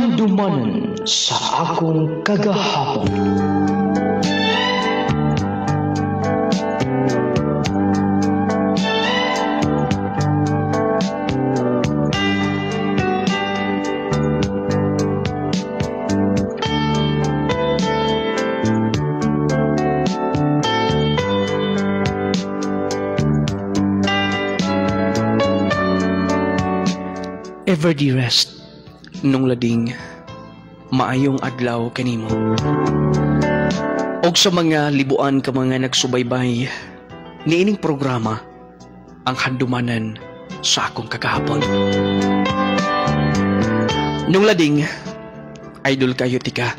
Handumanan sa akong kagahapon. Ever dearest, nung lading, maayong adlaw kanimo. Og sa mga libuan ka mga nagsubaybay, niining programa, ang handumanan sa akong kakahapon. Nung lading, idol kayo tika.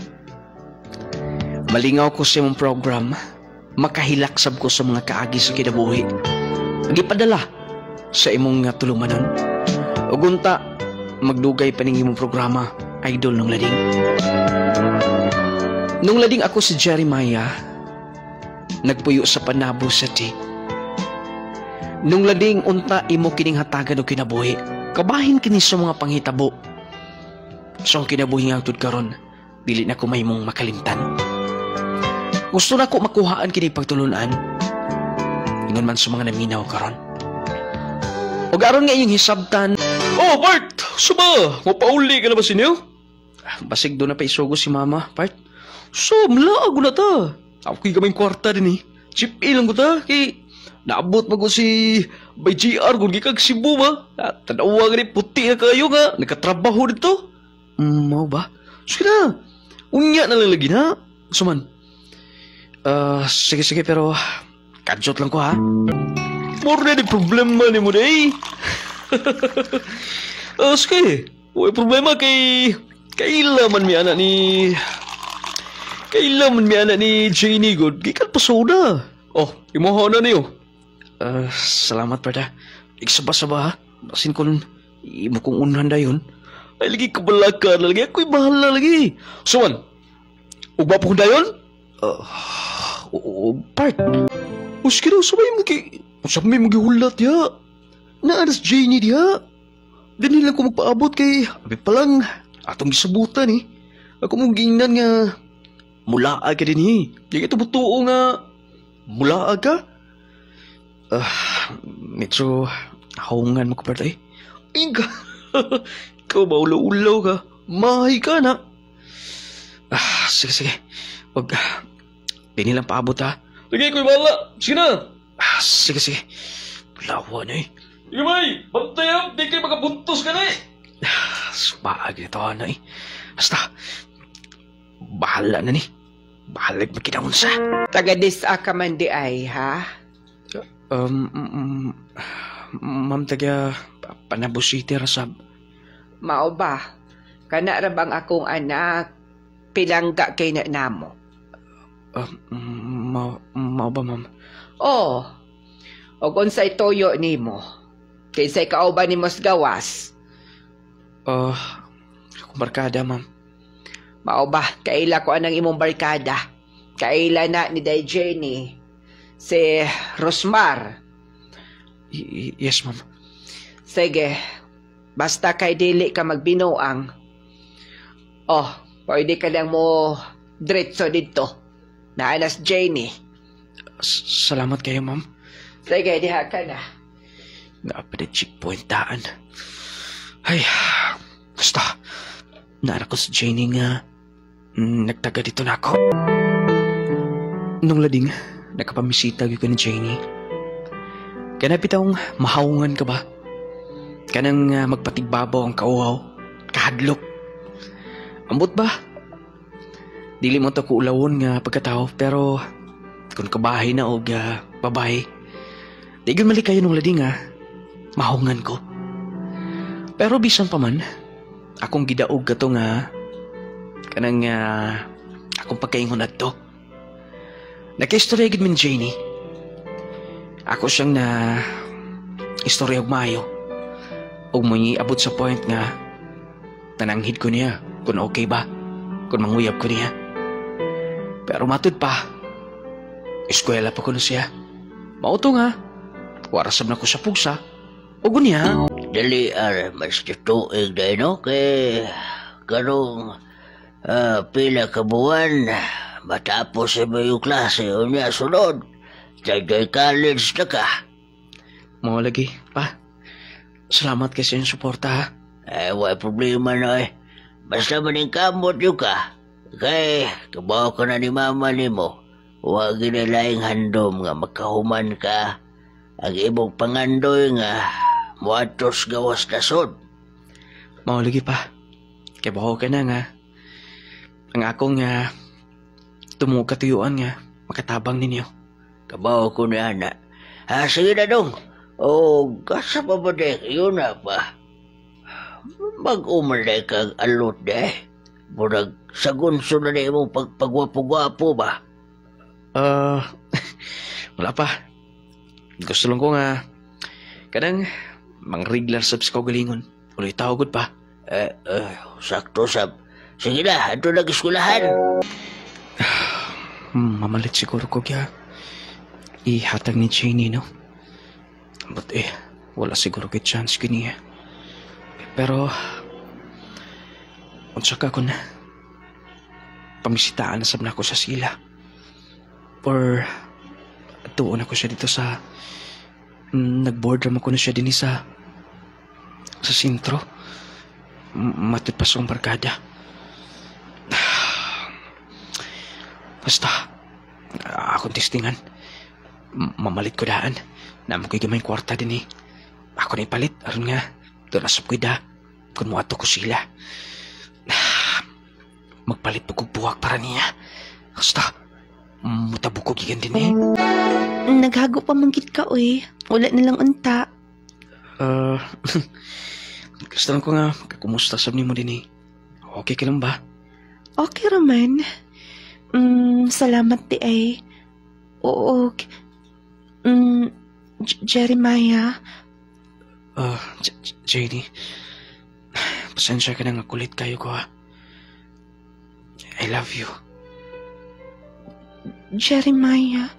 Malingaw ko sa imong program, makahilaksab ko sa mga kaagi sa kinabuhi. Gipadala sa imong tulumanon. Ugunta, magdugay pa ning imong programa, idol nung lading. Nung lading ako si Jeremiah, nagpuyo sa panabo sa ti. Nung lading unta imo kining hatagan o kinabuhi, kabahin kini sa mga panghitabo. So ang kinabuhi nga tud karon, dili na ko mahimong makalimtan. Gusto na ko makuhaan kini pagtulunan. Ingon man sa mga naminaw karon. O aron nga iyong hisabtan, Oh, Bart! Suba! Mapauli ka na ba sinyo? Basig doon na pa isugo si mama, Bart. So, malaag na ta. Ako kay kaming kwarta din eh. Chip ilang ko ta. Kay naabot mo ko si by GR kung gikag Cebu ba? At tanawa nga ni puti na kayo nga. Nagkatrabaho dito. Mm, mau ba? Sige na. Unya na lang lagi na. Suman. Ah, sige sige pero kadyot lang ko ha. More na di problema ni mo na eh. Ah, sige. Huwag problema kay... Kaila man mi anak ni... Kaila man mi anak ni Janie God. Gikan pa soda. Oh, imuha na niyo. Ah, salamat, Prada. Iksaba-saba ha. Basin ko nun, imo kong unhan dayon. Ay, lagi kabalaka na lagi. Ako'y bahala lagi. Suman, ugba po dayon? Ah, oo, part. O sige daw, sabay mo kay... Sabay mo gihulat ya. Naanas Janie diha. Dili lang ko magpaabot kay abi pa lang atong gisabutan eh. Ako mong gingnan nga mula ka din eh. Di ka butuo nga mula ka. Ah, medyo haungan mo pa eh. Ay ka. Ikaw ba ulaw-ulaw ka? Mahay ka na. Ah, sige sige. Wag, di nilang paabot ha. Sige, kuy bala. Sige na. Ah, sige sige. Lawa na eh. Sige, bay! Bantayan! Di kayo makabuntos ka na eh! Sumaag ito, ano eh. Basta, bahala na ni. Bahalag magkinaon sa. Taga-dis ka man di ay, ha? Um, mm, ma'am, taga Panabo City, Rasab. Mao ba? Kana ra bang akong anak pilangga kay na namo? Um, ma, mao ba, ma'am? Oh. Og unsay toyo nimo? Kinsay kauban nimos gawas? Uh, akong barkada, ma'am. Mao ba? Kaila ko anang imong barkada. Kaila na ni Day Jenny. Si Rosmar. Y- yes, ma'am. Sige. Basta kay dili ka magbinuang. Oh, pwede ka lang mo diretso dito. Naanas Jenny. S- salamat kayo, ma'am. Sige, diha ka na. Daan. Ay, basta. Naara ko sa Janie nga. mm, Nagtaga dito na ako. Nung lading, nakapamisita ko ni Janie. Kanapit akong mahaungan ka ba? Kanang uh, magpatigbabaw ang kauhaw, kahadlok. Ambot ba? Dili mo to ko ulawon nga pagkatao, pero kung kabahay na og uh, babae, di gyud mali kayo nung lading ah mahungan ko. Pero bisan pa man, akong gidaog ka nga, kanang uh, akong pagkaingon to. Nagka-istorya gid min Janie. Ako siyang na istorya og maayo. Og mo abot sa point nga tananghid ko niya kung okay ba, kung manguyab ko niya. Pero matud pa, eskwela pa ko na siya. Mauto nga, warasab na ko sa pugsa, o gunya, Dali ar mas tutuig dahil no kay karong ah, pila ka buwan matapos sa yung klase unya sunod. Joy college na ka. Mo lagi, pa. Salamat kasi yung suporta ha. Eh, wala problema na eh. Basta maning kamot yung ka. Kay, kabaw ka na ni mama ni mo. Huwag ginalaing handom nga makahuman ka. Ang ibong pangandoy nga muatos gawas nasod. Mo lagi pa. Kay baho ka na nga. Ang akong nga tumog katuyuan nga makatabang ninyo. Kabaw ko ni ana. Ha, sige na dong. O, kasa pa ba dek? Yun na pa. Mag-umalay kang alot de. Murag sagunso na na imong pagpagwapo-gwapo ba? Ah, wala pa. Gusto lang ko nga kadang mang regular subs ko galingon. Uloy tawagod pa. Eh, eh, sakto sab. Sige na, ato nag-eskulahan. Hmm, mamalit siguro ko kaya ihatag ni Janie, no? But eh, wala siguro kay chance kaniya. Pero, unsa ka ko na, pamisitaan na sab na ako sa sila. Or, tuon ako siya dito sa, nag-board ram ako na siya din sa, sa sintro. M- Matut pa siyang barkada. Basta, akong testingan. Mamalit ko daan. Namo ko'y gamay kwarta din eh. Ako na ipalit. Aron nga, doon asap ko'y da. Kung mo ko sila. Magpalit po buwak para niya. Basta, mutabo ko gigan din eh. Naghago pa manggit ka, oy. Wala na lang unta. Uh, gusto lang ko nga, kumusta sab ni mo din eh. Okay ka lang ba? Okay raman. Mm, salamat di ay. Oo. k- Mm, J- Jeremiah. Uh, J- J- JD, pasensya ka na nga kulit kayo ko ha. I love you. Jeremiah.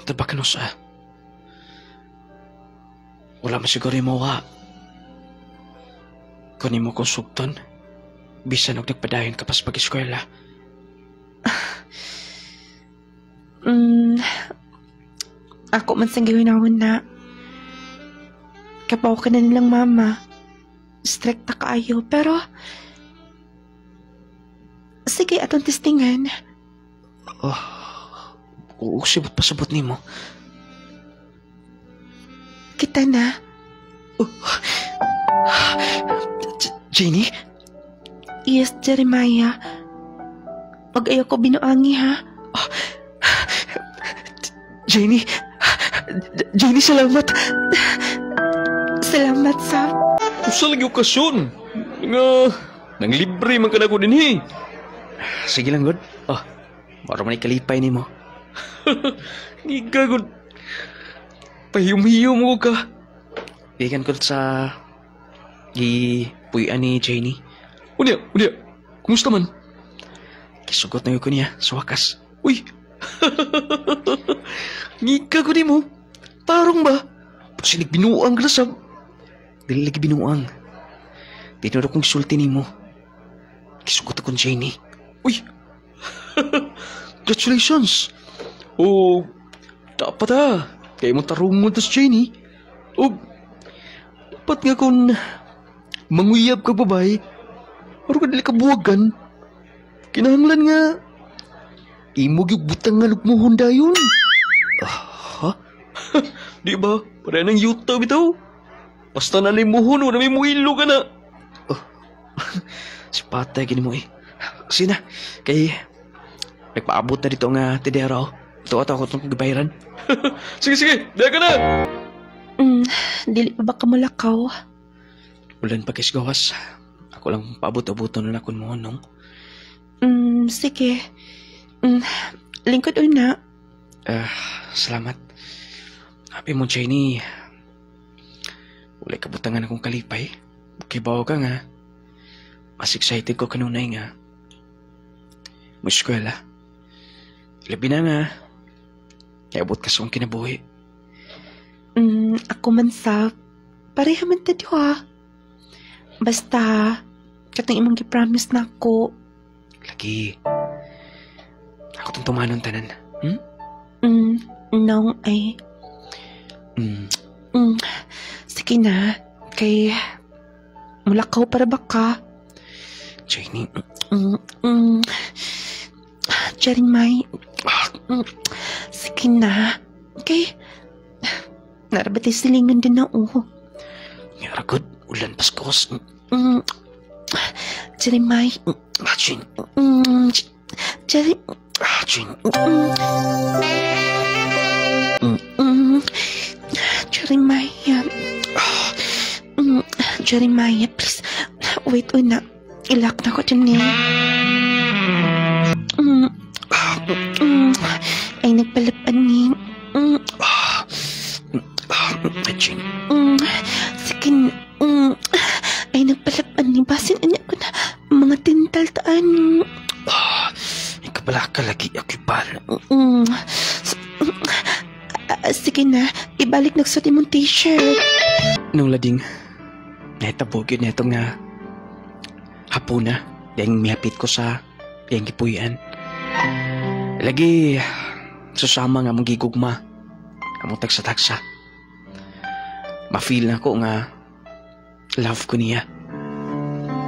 Ang tabakanos ah. Wala man siguro yung mawa. Kunin mo kong sugton. Bisan og nagpadayon ka pas pag-eskwela. Mm, ako man sang gawin na. Kapaw ka na nilang mama. Strict na kaayo, pero... Sige, atong testingan. Oh, oo, sibot pasabot ni mo. Kita na. J- Jenny? Yes, Jeremiah. Pag ayaw ko binuangi, ha? Jenny? J- Jenny, salamat. Salamat, Sam. Usa lagi okasyon. Nga, nang libre man ka na ko din eh. Sige lang, God. Oh, maro man ikalipay ni mo. Giga, God. Pahiyom-hiyom mo ka. Ikan ko sa gipuyan ni Jenny. Unya, unya. Kumusta man? Kisugot na yun ko niya sa wakas. Uy! Ko di mo. Tarong ba? Pasinig binuang ka na sab. Dili lagi binuang. Tinuro kong sulti ni mo. Kisugot akong Jenny. Uy! Congratulations! Oh, dapat ah. Kaya mo tarong mo tas Jenny. Oh, dapat nga kung manguyab ka babae. Pero ka dili ka buwagan. Kinahanglan nga. Imog yung butang nga lugmuhon dayon. Ah, ha? Di ba? Para nang yuta bitaw. Basta na ni muhon, wala may muilo ka na. Oh. si patay gini mo eh. Sina, kay nagpaabot na dito nga tidero. Ito ata ako itong gibayaran. sige, sige, dahil ka na! Mm, dili pa ba ka mulakaw? Ulan pa kis gawas. Ako lang paabot-abuton na akong mo nung. Mm, sige. Mm, lingkod una. Ah, salamat. Happy mo, Jenny. Wala kabutangan akong kalipay. Kibaw ka nga. Mas excited ko kanunay nga. Mo eskwela. Labi na nga. Iabot ka sa akong kinabuhi. Mm, ako man sa pareha man ta diwa. Basta katong imong gi-promise na ako. Lagi. Ako tong tumanon tanan. Hmm? Mm, no, ay, Mm. mm, sige na. Kay, mulakaw para ba ka? Jenny. Mm, mm, Jeremiah, mm, sige na. Kay, narabatay silingan din na oh. Nga good. Ulan paskos. Mm, Jeremiah, Ah, Jen. mm, Jerry, Jen. mm, mm, Jeremiah, mm, Jeremiah, please, wait, una, ilak na ko din eh. Ay nagpalapan ni, mm, Ah, ah, Jen. Mm, sige, mm, ay nagpalapan ni basin niya ko na mga tintal taan. Ah, ikabala ka lagi. Akipal. Mm, s- ah, sige na, ibalik nagsuot imong t-shirt. Nung lading, nahitabog yun netong nga hapuna. Dahil mihapit ko sa iyang gipuyan. Lagi, susama nga mong gigugma. Among tagsa-tagsa. Ma-feel na ko nga love ko niya.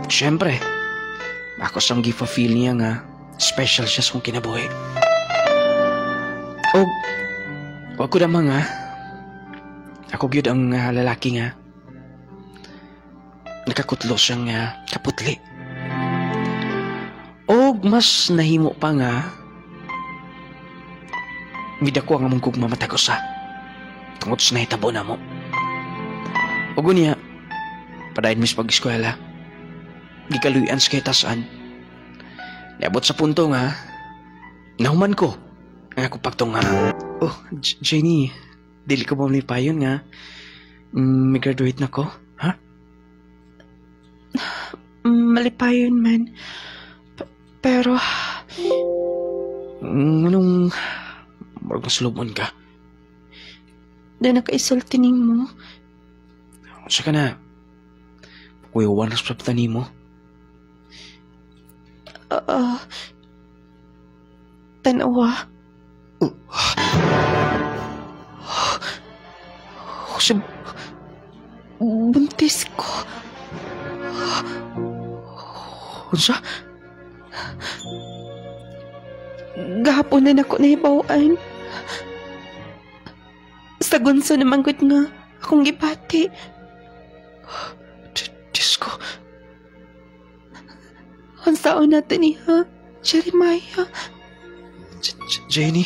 Siyempre, ako sang gifa-feel niya nga special siya sa kinabuhi. O, wag ko naman nga, ako gyud ang ah, lalaki nga nakakutlo siyang nga kaputli. O mas nahimo pa nga midako ang among gugma matago sa tungod sa nahitabo na mo. O gunya, padayon mis pag-eskwela. Gikaluyan sa kitasan. Niabot sa punto nga, nahuman ko. Nga ako pagtong nga, oh, Jenny, dili ko ba payon nga, mm, may graduate na ko? Ha? Malipayon man. P- pero, Mm, anong, marag masulubon ka? na nakaisulti mo. Sa ka na, kuyawan na sa pagtani mo. Ah, tanawa. Kasi, Buntis ko. unsa? Gahapon na nako nahibawaan. Sa gunso nga akong gipati. D- Diyos ko, Ang saon natin niya, Jeremiah. J- J- Jenny,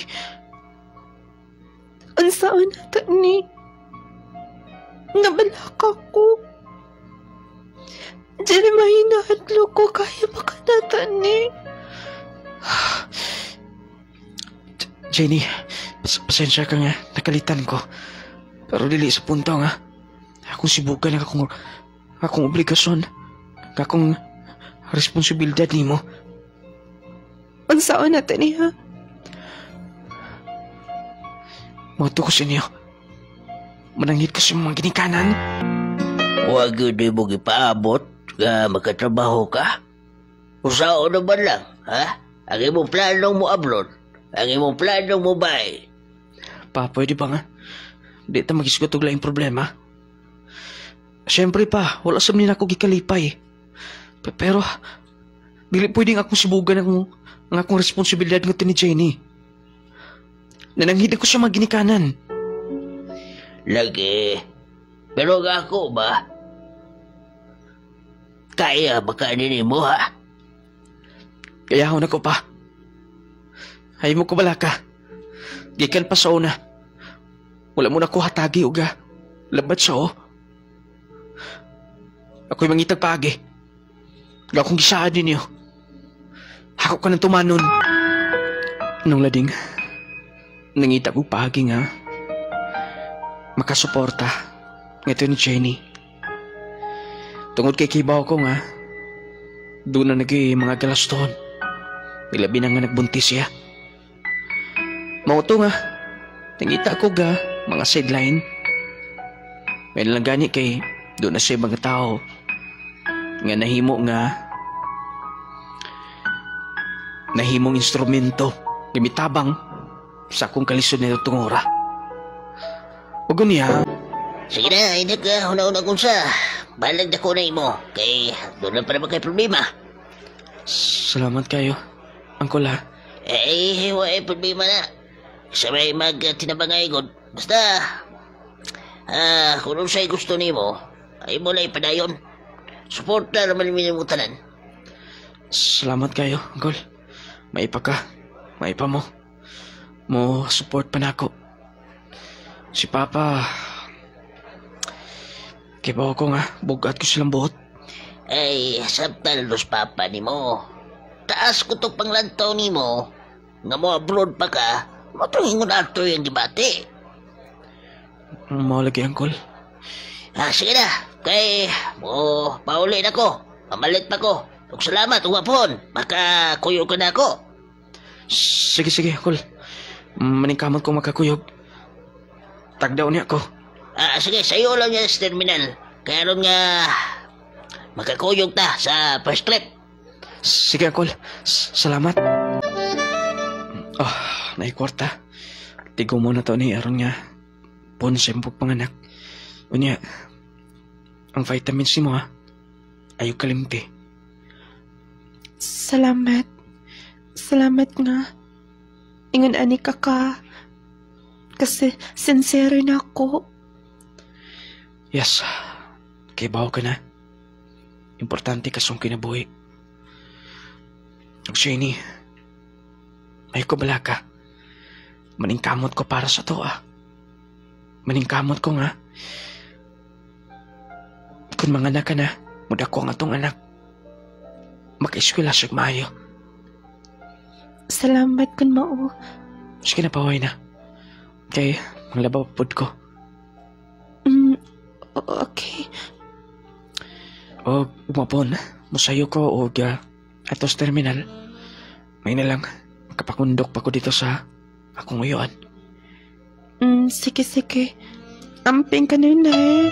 Ang saon natin ni. Nga balaka ko. Jeremiah nahadlo ko kaya makanatan ni. J- Jenny, pas- pasensya ka nga, nakalitan ko. Pero dili sa punto nga. Akong sibukan ang akong, akong obligasyon. Akong responsibilidad ni mo. Ang saon natin niya. Mauto ko sa inyo. Manangit ko sa mga ginikanan. Huwag yun di mo gipaabot nga magkatrabaho ka. Usao na ba lang, ha? Ang imong planong mo abroad, ang imong planong mo bay. Pa, pwede ba nga? Di ta magisgot og laing problema. Siyempre pa, wala sa na ako gikalipay. Pe- Pero, dili pwedeng akong sibugan ang, ang akong responsibilidad ng ni Jenny. Nananghid ko siya maginikanan. Lagi. Pero nga ako ba? Kaya ba ka mo, ha? Kaya ako na ko pa. Hay mo ko bala ka. Gikan pa sa una. Wala mo na ko hatagi uga. Labat siya oh. Ako'y mangitag paagi. Ga akong gisaan ninyo. Ako ka ng tumanon. Nung lading, nangita ko paagi nga. Makasuporta. Ngito ni Jenny. Tungod kay kibaw ko nga, doon na naging mga galaston. Nilabi na nga nagbuntis siya. Mauto nga. Nangita ko ga mga sideline. May lang gani kay doon na siya mga tao. Nga nahimo nga nahimong instrumento gimitabang sa akong kalisod nito tungora. Ug niya, Sige na, hindi ka una-una kung sa. Balag na ko na imo. Kay, doon lang pa naman kay problema. salamat kayo. Angkol ha. Eh, wala problema na. Sabay mag uh, tinabangay god. Basta, ah, kung ano gusto nimo, ay mo lang ipadayon. Support na naman mo tanan. Salamat kayo, Angkol. Maipa ka. Maipa mo. Mo support pa nako. Si Papa... Kibaw ko nga, bugat ko silang buhot. Ay, sabtal los papa ni mo. Taas ko to panglantaw ni mo. Nga mo abroad pa ka, matungingon ato yung debate. Mau lagi, Angkol. Ah, sige na. Kay, mo, pauli na ko. Mamalit pa ko. Ug salamat, umapon. Makakuyo ka na ako. Sige, sige, Angkol. Maningkamot ko makakuyog. Tagdaw niya ako. Ah, sige, sa'yo lang yan sa terminal. Kaya ron nga, makakuyog ta sa first trip. Sige, Angkol. S- Salamat. Oh, naikwarta. Tigo mo na to ni Aron nga. Pon sa impog panganak. Unya, ang vitamins mo ha. Ayaw kalimti. Salamat. Salamat nga. Ingon ani ka ka. Kasi sincere na ako. Yes. Kay bawo ka na. Importante kasong kinabuhi. Ug Shani, may ko bala ka. Maningkamot ko para sa to ah. Maningkamot ko nga. Kung mga anak ka na, muda ko ang atong anak. Makaiskwela siya maayo. Salamat kun mao. Sige na paway na. Kay, manglabaw pod ko. Mm, okay. O umapon, musayo ko o uh, atos terminal. May na lang, makapakundok pa ko dito sa akong uyuan. Mm, sige, sige. Amping ka na yun eh.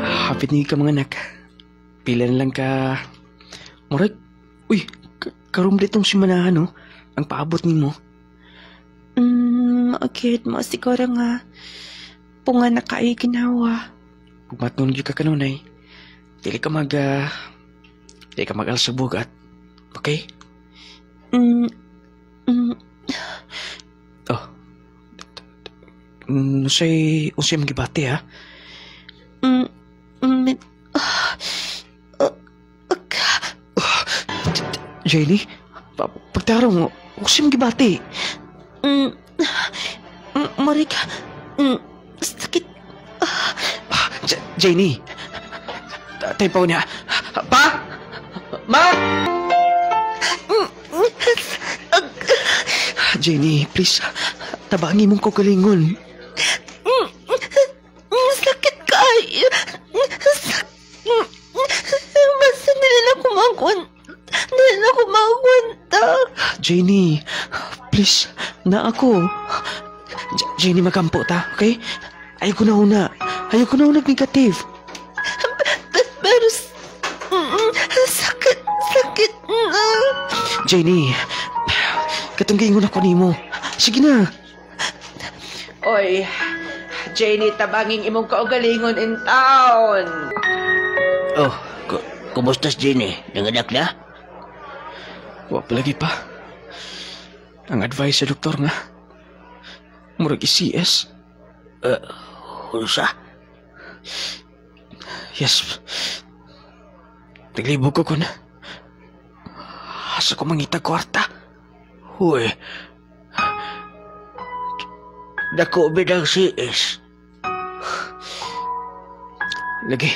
Hapit ni ka mga anak. Pila na lang ka... Murag, uy, ka- karum ditong si manahan no? Ang paabot ni mo. Mm, okay, mo siguro nga. Punga na kayo ginawa. Pagmatnon ka kanunay. Dili ka mag... Uh, dili ka mag sa bugat. Okay? Mm, mm, Oh. Mm, Usay, usay magibati ha. mm, mm, ah, ah, ah, Jenny, pa pagtarong, usay magibati. mm, mm, Marika, mm, sakit. Ah, J- Jenny. Tay pa niya. Pa? Ma? Jenny, please. Tabangi mong kugalingon. Sakit kayo. Sak- mm, Basta nila na kumagwan. Nila na kumagwanta. Jenny, please. Na ako. J- Jenny, magampo ta, okay? Ayaw ko na una. Ayaw ko na una negative. Pe- Pero, sakit, sakit na. Jenny, katong gingon ako nimo. Sige na. Oy, Janie, tabanging imong kaugalingon in town. Oh, ku- kumusta si Jenny? Nanganak na? Wa pa lagi pa. Ang advice sa doktor nga. Murag ICS. Hulsa? Yes. Naglibog ko ko na. Asa ko mangita kwarta. Uy. Dako bidang si is. Lagi.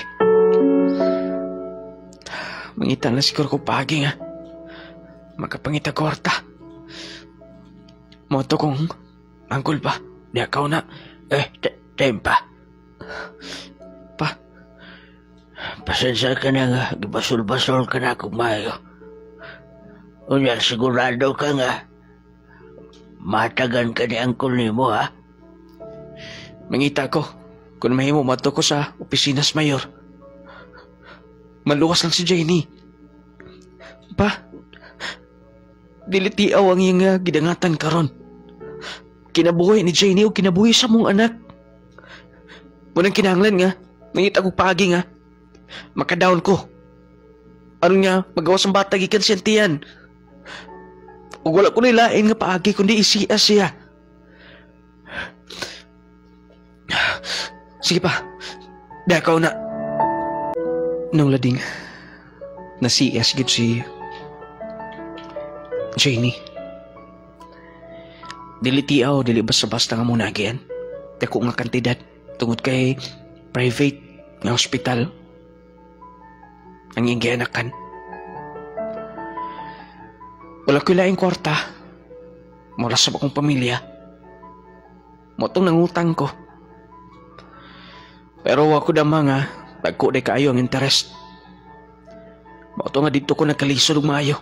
Mangita na siguro ko pagi nga. Makapangita kwarta. Moto kong angkol pa. Di akaw na. Eh, t- tempa. Pa, Pasensya ka na nga, gibasol-basol ka na kung mayo. Unya, sigurado ka nga, matagan ka ni angkol ni mo, ha? mangita ko. Kung mahimo mato ko sa opisina sa mayor. Maluwas lang si Jenny. Pa, dili tiaw ang iyang ah, gidangatan karon. Kinabuhi ni Janie o kinabuhi sa mong anak. Munang kinahanglan nga, mangita ko pagi nga. Makadaon ko. Ano nga, magawas ang bata gikan siya tiyan. Ug wala ko nilain nga paagi kundi isiya siya. Sige pa. Dakaw na. Nung lading, nasiyas gid si Janie. Dili tiaw, dili basta-basta nga muna again. Dako nga kantidad tungod kay private nga hospital. Ang iyong gianakan. Wala ko laing kwarta. Mula sa akong pamilya. Motong nangutang ko. Pero ako dama nga, nagko di kaayo ang interest. Moto nga dito ko nagkalisod og maayo.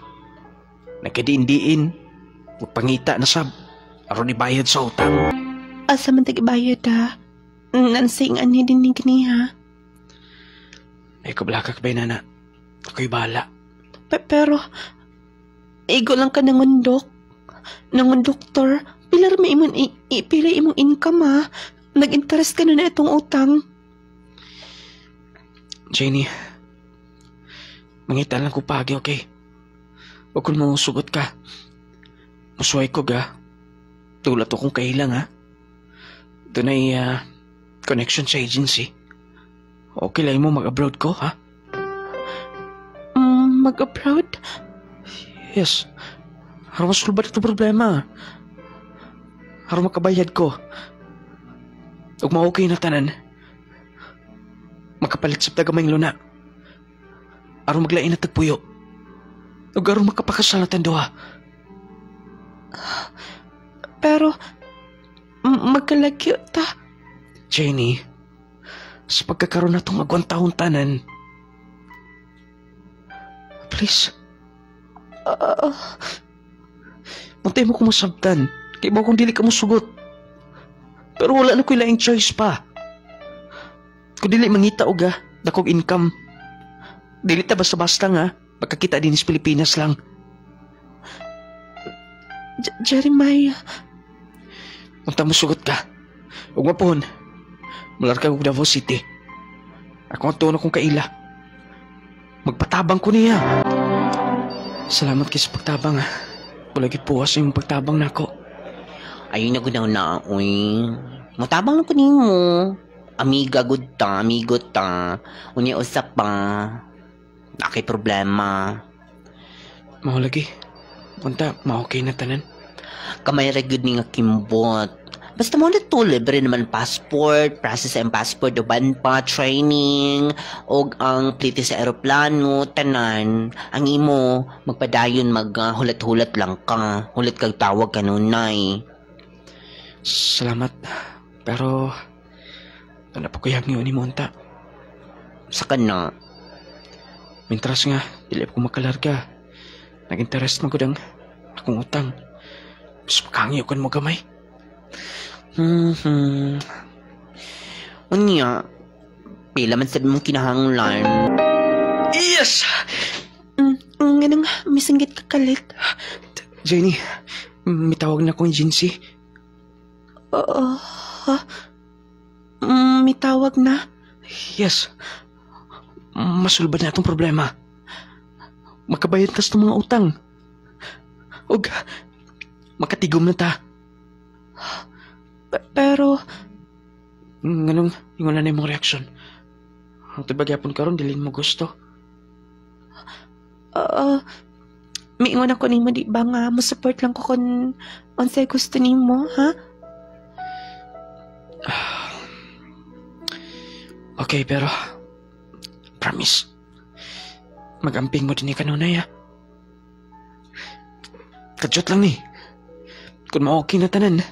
Nagkadiin-diin, magpangita na sab, aron ibayad sa utang. Asa man tagibayad ha? Nansing ani din ni kini ha? Ay kablakak ba na Ako'y bala. Pe- pero, igo lang ka nangundok. Nangon doktor, pilar may imong i- ipila imong income ha? Nag-interest ka na na itong utang. Janie, mangita lang ko pagi, okay? Huwag kong masugot ka. Musuhay ko ga. Tulad akong kailang, ha? Doon ay ah, connection sa agency. Okay lang mo mag-abroad ko, ha? Mm, mag-abroad? Yes. Harap masulbat ito problema. Harap makabayad ko. Huwag ma-okay na tanan. Makapalit sa tagamay luna. Araw maglain na tagpuyo. Huwag araw makapakasal na tanduha. Pero, magkalagyo ta. Jenny, sa pagkakaroon na itong agwang taon tanan, please, Uh, Muntay mo kung masabtan. Kaya ba kung dili ka mo sugot. Pero wala na ko laing choice pa. Kung dili mangita og ga, dakog income. Dili ta basta-basta nga, magkakita din sa Pilipinas lang. J- Jeremiah, Munta mo sugot ka. Huwag mapon. Mular ka Davao City. Ako ang tono kong kaila. Magpatabang ko niya. Salamat kay sa pagtabang ha. Wala gid puwas yung pagtabang nako. Ayun na gudaw na, uy. Mutabang lang ko nimo. Amiga gud ta, amigo ta. Unya usap pa. Nakay problema. Mahulagi. Punta, ma-okay na tanan. Kamay ra gud ni nga kimbot. Basta mo na to, libre naman passport, process ang passport, uban pa, training, og ang plite sa aeroplano, tanan. Ang imo, magpadayon, maghulat-hulat lang ka. Hulat kag tawag ka nunay. Salamat. Pero, wala pa ko yung ni Monta. Sa kana. Mintras nga, dili ko makalarga. Nag-interest mo ko dang akong utang. Mas makangyo kan mo gamay. Hmm. Unya, pila man sabi mong kinahanglan. Yes! mm, nga nang misinggit ka kalit. Jenny, may tawag na akong agency. Oo. Mm, may tawag na. Yes. Masulbad na itong problema. Makabayad tas ng mga utang. Og, makatigom na ta. Pe- pero, Nganong, ingon na na yung reaksyon. Ang tibagyapon karon dili mo gusto. oo. Miingon ako nimo di ba nga mo support lang ko kung unsay gusto nimo, ha? Okay, pero... Promise. Magamping mo din ni kanunay, ah. Kadyot lang ni. Kung ma-okay na tanan,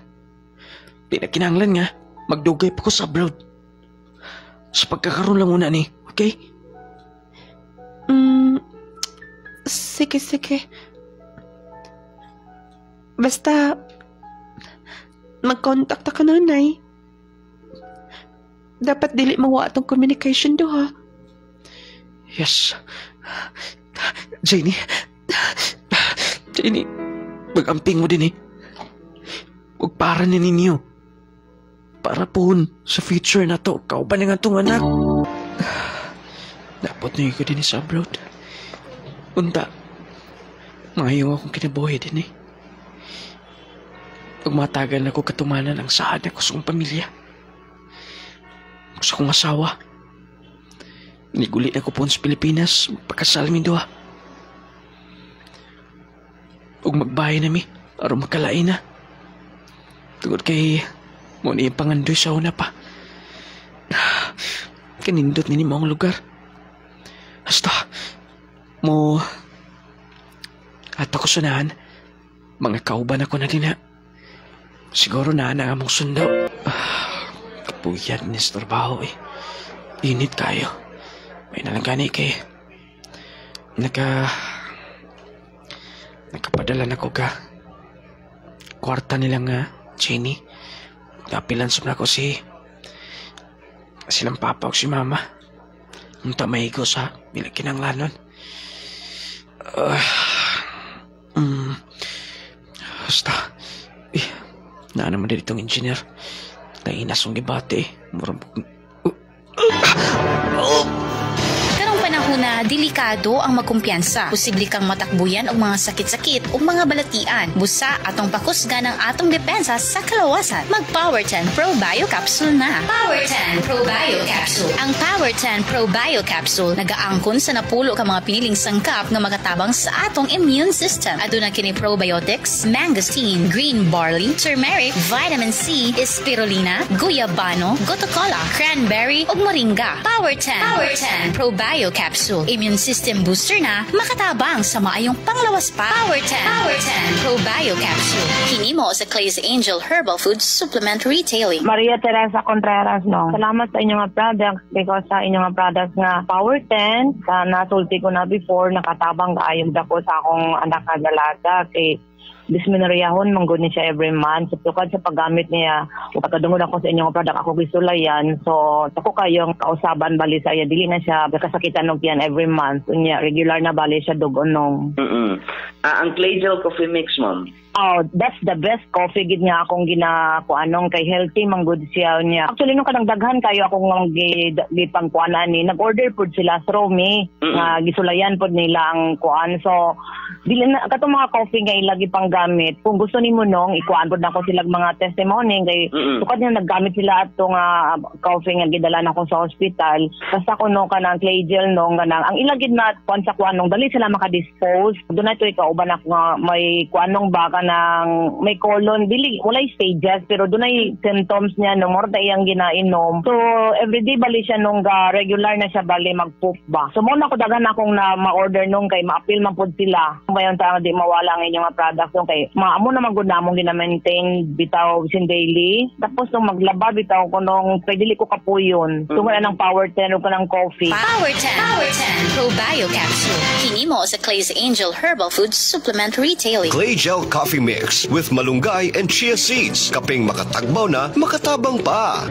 di na kinanglan nga, magdugay pa ko sa abroad. Sa pagkakaroon lang muna ni, okay? Mm, sige, sige. Basta, mag-contact ka na, Nay. Dapat dili mawa atong communication do, ha? Yes. Janie. Janie. Pag-amping mo din eh. Huwag para ni ninyo. Para po sa future na to, kauban na nga tong anak. Dapat na ko din sa abroad. Unta, maayong akong kinabuhi din eh. Pag matagal na ko katumanan ang saan ako sa pamilya. Sa kong asawa. Niguli na ko po sa Pilipinas, pagkasal mi duha. Ug magbahay na mi, aron magkalain na. Tungod kay mo ni pangandoy sa una pa. Kanindot ni mo ang lugar. Hasta, mo... At ako sunahan, mga kauban ako na din. Siguro na na among sundo. Ah, kapuyat ni trabaho eh. Init kayo. May nalangani kay... Naka... Nakapadala na ko ka. Kwarta nilang nga, Jenny. Napilan sa na ko si... Silang papa si mama. Ang tamay ko sa bilakinanglanon. Uh, mm, basta, eh, na naman din itong engineer. Nainas ang gibate. Murang... Karong panahon na delikado ang magkumpiyansa. Posible kang matakbuyan og mga sakit-sakit o mga balatian. Busa atong pakusgan ang atong depensa sa kalawasan. Mag Power 10 Pro Bio Capsule na. Power 10 Pro Bio Capsule. Ang Power 10 Pro Bio Capsule nagaangkon sa napulo ka mga piniling sangkap nga makatabang sa atong immune system. Aduna kini probiotics, mangosteen, green barley, turmeric, vitamin C, spirulina, guyabano, gotokola, cranberry ug moringa. Power 10 Power 10 Pro Bio Capsule. Immune system booster na makatabang sa maayong panglawas pa. Power 10 Power 10 Pro Bio Capsule. Hinimo sa Clay's Angel Herbal Food Supplement Retailing. Maria Teresa Contreras no. Salamat sa inyong products because sa inyong products nga Power 10 sa nasulti ko na before nakatabang kaayong dako sa akong anak nga dalaga kay disminoriyahon manggod ni siya every month. So, tukad sa paggamit niya, pagkadungod ako sa inyong product, ako gusto yan. So, tako kayong kausaban bali sa iya. Dili na siya kasakitan og yan every month. Unya, regular na bali siya dugonong. Mm-mm. Ah, ang clay gel coffee mix, ma'am. Oh, that's the best coffee gid nga akong ginakuanong kay healthy man good siya niya. Actually nung kanang daghan kayo akong ang gi- gipangkuanan ni nag-order pud sila through me Mm-mm. nga gisulayan pud nila ang kuan. So dili na katong mga coffee nga ilagi pang gamit. Kung gusto nimo nung ikuan pud nako sila mga testimony kay Mm-mm. tukad nga naggamit sila ato nga coffee nga gidala nako sa hospital. Basta ko no kanang clay gel no kanang ang ilagid na kuan sa kuan nung dali sila maka-dispose. Doon na ito ikauban ako nga may kuanong baka ng may colon. Dili walay stages pero dunay symptoms niya no? More na iyang ginainom. So everyday bali siya nung ga regular na siya bali mag-poop ba? So mo na ko daghan akong na ma-order nung kay ma-appeal man pud sila. Mayon ta di mawala ang inyong mga products nung kay maamo na magud namong gina-maintain bitaw sin daily. Tapos nung maglaba bitaw ko nung kay dili ko kapuyon tungod ng power 10 o kanang coffee. Power 10 Power 10 Pro Bio Capsule. Hinimo sa Clay's Angel Herbal Food Supplement Retailing. Clay Gel Coffee Mix with malunggay and chia seeds. Kaping makatagbaw na, makatabang pa.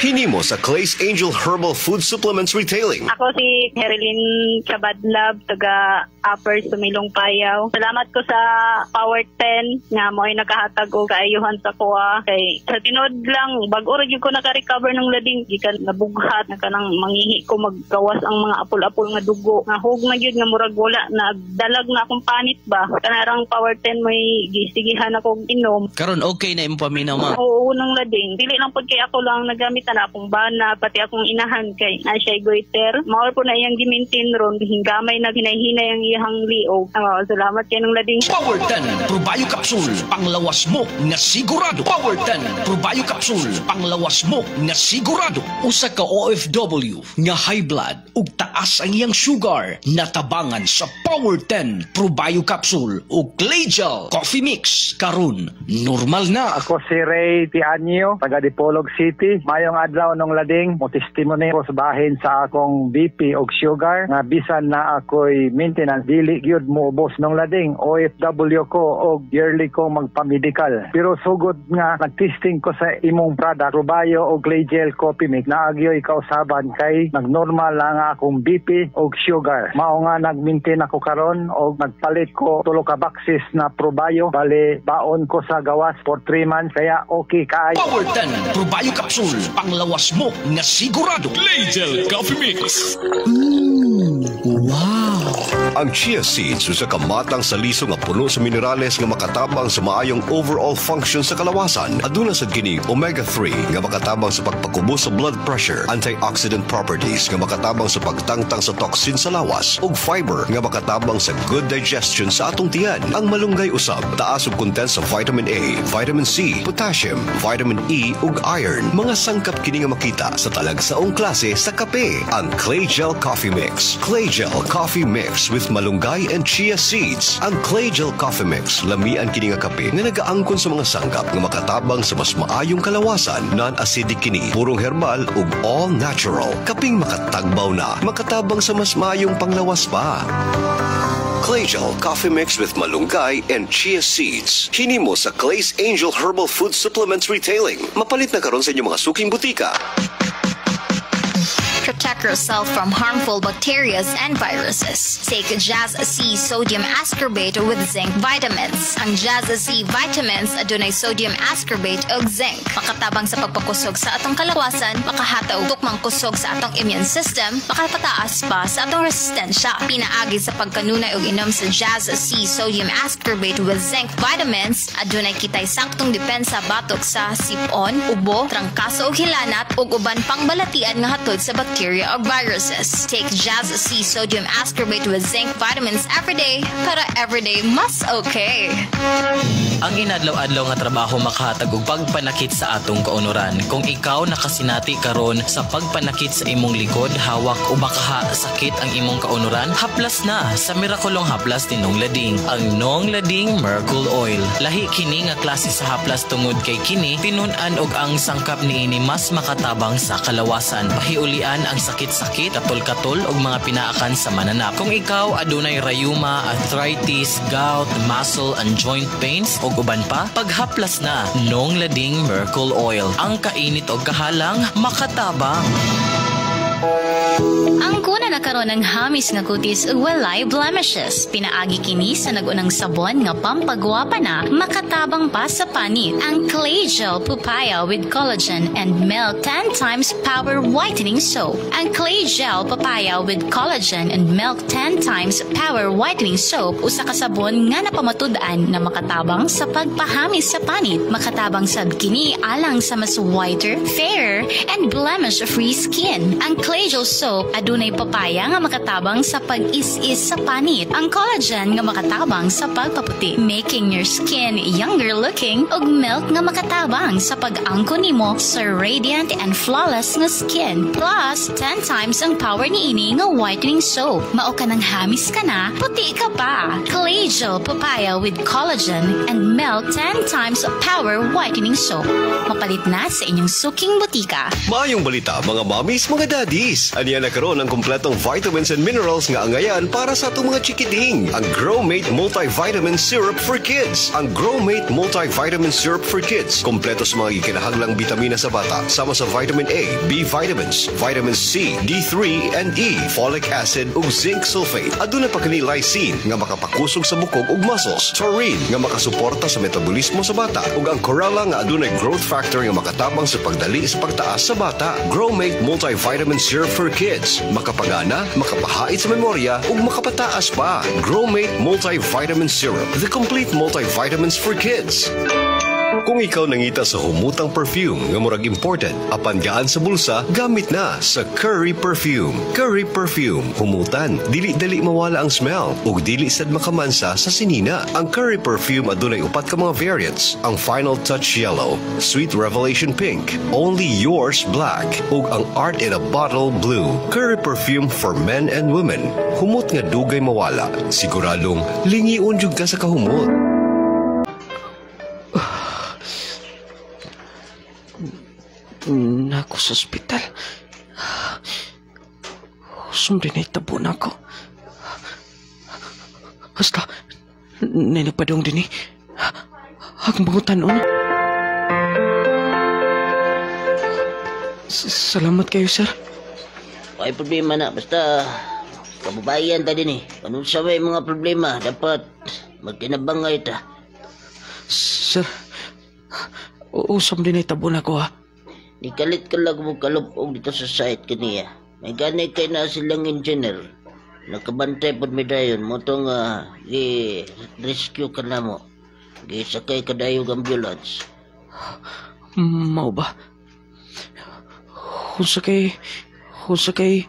Hinimo sa Clay's Angel Herbal Food Supplements Retailing. Ako si Herilyn Cabadlab, taga Upper Sumilong Payaw. Salamat ko sa Power 10 nga mo ay nakahatag og kaayuhan sa kuha. Kay sa tinod lang, bag-o ra ko naka-recover ng lading. Gikan nabughat, na kanang mangihi ko maggawas ang mga apol-apol nga dugo. Nga hug na gyud nga murag wala. Nagdalag na akong panit ba. Kanarang Power 10 may gisigihan ako og inom. Karon okay na imong paminaw ma. Oo, unang lading. Dili lang pud kay ako lang nagamit na akong bana, pati akong inahan kay na siya goiter. Mao po na iyang gimintin ron, hingamay na hinay-hinay ang iyang liog. Oo, salamat kay nung lading. Power 10 Probayo Capsule panglawas mo nga sigurado. Power 10 Probayo Capsule panglawas mo nga sigurado. Usa ka OFW nga high blood ug taas ang iyang sugar natabangan sa Power 10 Probayo Capsule ug Clay Gel Coffee Mix karon normal na. Ako si Ray Tianyo, taga Dipolog City. Mayong adlaw nung lading, mo testimony ko sa bahin sa akong BP og sugar nga bisan na ako'y maintenance dili gyud mo ubos nung lading. OFW ko og yearly ko magpa-medical. Pero sugod nga nag-testing ko sa imong product Rubayo og Clay Gel Coffee Mix. Naagyo ikausaban kay nagnormal lang akong BP og sugar. Mao nga nag-maintain ako karon og nagpalit ko tulo ka boxes na Probayo bali baon ko sa gawas for 3 months kaya okay kaayo. Power 10 Probayo Capsule. Panglawas mo nga sigurado. Claygel Coffee Mix Ang chia seeds usa ka matang saliso nga puno sa minerales nga makatabang sa maayong overall function sa kalawasan. Aduna sad kini omega-3 nga makatabang sa pagpakubos sa blood pressure, antioxidant properties nga makatabang sa pagtangtang sa toxin sa lawas, ug fiber nga makatabang sa good digestion sa atong tiyan. Ang malunggay usab taas og content sa vitamin A, vitamin C, potassium, vitamin E ug iron. Mga sangkap kini nga makita sa talagsaong klase sa kape. Ang Clay Gel Coffee Mix. Clay Gel Coffee Mix with malunggay and chia seeds. Ang Clay Gel Coffee Mix lamian kini nga kape nga nagaangkon sa mga sangkap nga makatabang sa mas maayong kalawasan. Non-acidic kini, purong herbal ug all natural. Kaping makatagbaw na, makatabang sa mas maayong panglawas pa. Clay Gel Coffee Mix with malunggay and chia seeds. Hinimo sa Clay's Angel Herbal Food Supplements Retailing. Mapalit na karon sa inyong mga suking butika. Protect yourself from harmful bacteria and viruses. Take Jazz C sodium ascorbate with zinc vitamins. Ang Jazz C vitamins adunay sodium ascorbate ug zinc. Makatabang sa pagpakusog sa atong kalawasan, makahataw tukmang kusog sa atong immune system, makapataas pa sa atong resistensya. Pinaagi sa pagkanunay og inom sa Jazz C sodium ascorbate with zinc vitamins, adunay kitay saktong depensa batok sa sipon, ubo, trangkaso ug hilanat ug uban pang balatian nga hatod sa bacteria or viruses. Take Jazz C sodium ascorbate with zinc vitamins every day para everyday mas okay. Ang inadlaw-adlaw nga trabaho makahatag og pagpanakit sa atong kaunuran. Kung ikaw nakasinati karon sa pagpanakit sa imong likod, hawak o baka sakit ang imong kaunuran, haplas na sa mirakulong haplas ni Nong Lading, ang Nong Lading Miracle Oil. Lahi kini nga klase sa haplas tungod kay kini tinun-an og ang sangkap niini mas makatabang sa kalawasan. Pahiulian ang sakit-sakit, katol-katol og mga pinaakan sa mananap. Kung ikaw adunay rayuma, arthritis, gout, muscle and joint pains ug uban pa, paghaplas na Nong Lading Miracle Oil. Ang kainit og kahalang makatabang. Ang kuna na karon ng hamis nga kutis ug walay blemishes. Pinaagi kini sa nagunang sabon nga pampagwapa na makatabang pa sa panit. Ang Clay Gel Papaya with collagen and milk 10 times power whitening soap. Ang Clay Gel Papaya with collagen and milk 10 times power whitening soap usa ka sabon nga napamatud-an na makatabang sa pagpahamis sa panit. Makatabang sad kini alang sa mas whiter, fairer, and blemish-free skin. Ang Clay Gel soap adunay papaya nga makatabang sa pag-is-is sa panit. Ang collagen nga makatabang sa pagpaputi, making your skin younger looking ug milk nga makatabang sa pag-angko nimo sa radiant and flawless nga skin. Plus, 10 times ang power ni ini nga whitening soap. Mao ka nang hamis ka na, puti ka pa. Clay Gel Papaya with collagen and milk 10 times power whitening soap. Mapalit na sa inyong suking butika. Maayong balita mga mommies, mga daddies. Aniya na karon ang kompletong vitamins and minerals nga angayan para sa atong mga chikiting. Ang Growmate Multivitamin Syrup for Kids. Ang Growmate Multivitamin Syrup for Kids. Kompleto sa mga gikinahanglang bitamina sa bata. Sama sa vitamin A, B vitamins, vitamin C, D3, and E, folic acid ug zinc sulfate. Aduna pa kini lysine nga makapakusog sa bukog ug muscles. Taurine nga makasuporta sa metabolismo sa bata. Ug ang chlorella nga adunay growth factor nga makatabang sa pagdali sa pagtaas sa bata. Growmate Multivitamin Syrup for Kids. Makapagana, makapahait sa memorya ug makapataas pa. Growmate Multivitamin Syrup. The complete multivitamins for kids. Kung ikaw nangita sa humutang perfume nga murag imported, apan gaan sa bulsa, gamit na sa Curry Perfume. Curry Perfume, humutan, dili-dali mawala ang smell ug dili sad makamansa sa sinina. Ang Curry Perfume adunay upat ka mga variants. Ang Final Touch Yellow, Sweet Revelation Pink, Only Yours Black ug ang Art in a Bottle Blue. Curry Perfume for men and women. Humot nga dugay mawala. Siguradong lingiun jud ka sa kahumot. na ako sa ospital. Sundin ay tabo na ako. Hasta, nagpadong din eh. Akong bangutan on. Salamat kayo, sir. Ay problema na. Basta, kababayan ta din eh. Anong sa may mga problema, dapat magkinabangay ta. Sir, uusam din ay tabon ako ha. Nikalit ka lang mo kalupong dito sa site kaniya. May ganay kay na silang engineer. Nakabantay pod mi dayon mo tong uh, i-rescue ka na mo. Gisakay ka dayog ambulance. Mao ba? Kung sa kay... Kung sa kay...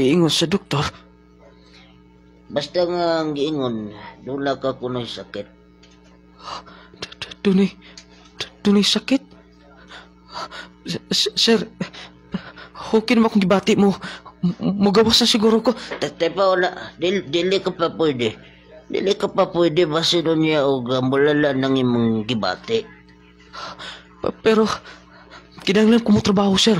Iingon sa doktor. Basta nga ang giingon, dula ka kunoy sakit. Dunay... Dunay sakit? Sir, okay naman kung gibati mo. Mugawas na siguro ko. Tatay pa wala, dili, dili ka pa pwede. Dili ka pa pwede basi doon niya o gamulala ng imong gibati. Pa- Pero, kinanglan ko mo trabaho, sir.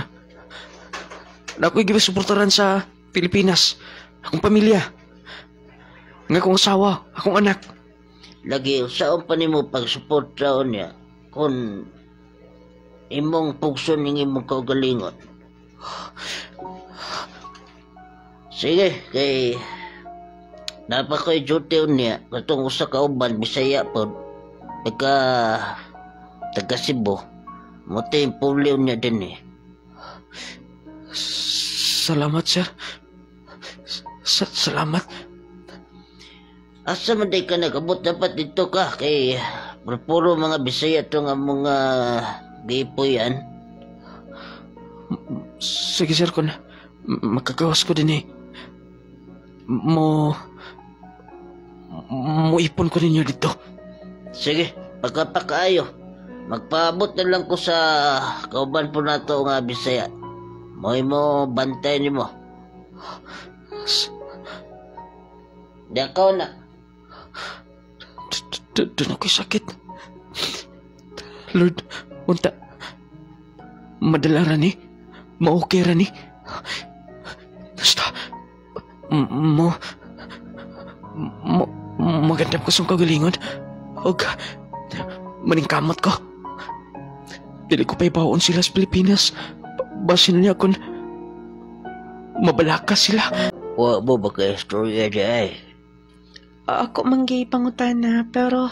Na ako'y gibasuportaran sa Pilipinas. Akong pamilya. Nga akong asawa, akong anak. Lagi, saan pa nimo pag-support taon niya kung imong pugson ng imong kaugalingon. Sige, kay napakoy duty niya katong usa ka uban Bisaya pod pagka taga Cebu mo yung polio niya din eh. Salamat, sir. Sa- salamat. Asa man day ka nagabot dapat dito ka kay puro mga Bisaya to nga mga gipo yan. Sige, sir, kung makagawas ko din eh. Mo... Mo ipon ko ninyo dito. Sige, pagkapakaayo. Magpaabot na lang ko sa kauban po nato nga Bisaya. Moy mo bantay ni mo. Di ako na. Doon ako'y sakit. Lord, unta. Madala ra ni. Maokay ra ni. Basta. Mo... Mo... Magandam ko sa kagalingon. Og... Maningkamot ko. Dili ko pa ibaon sila sa Pilipinas. Ba- Basin niya kung... Mabalaka sila. Wa mo ba kay istorya di ay? Ako manggay pangutana, pero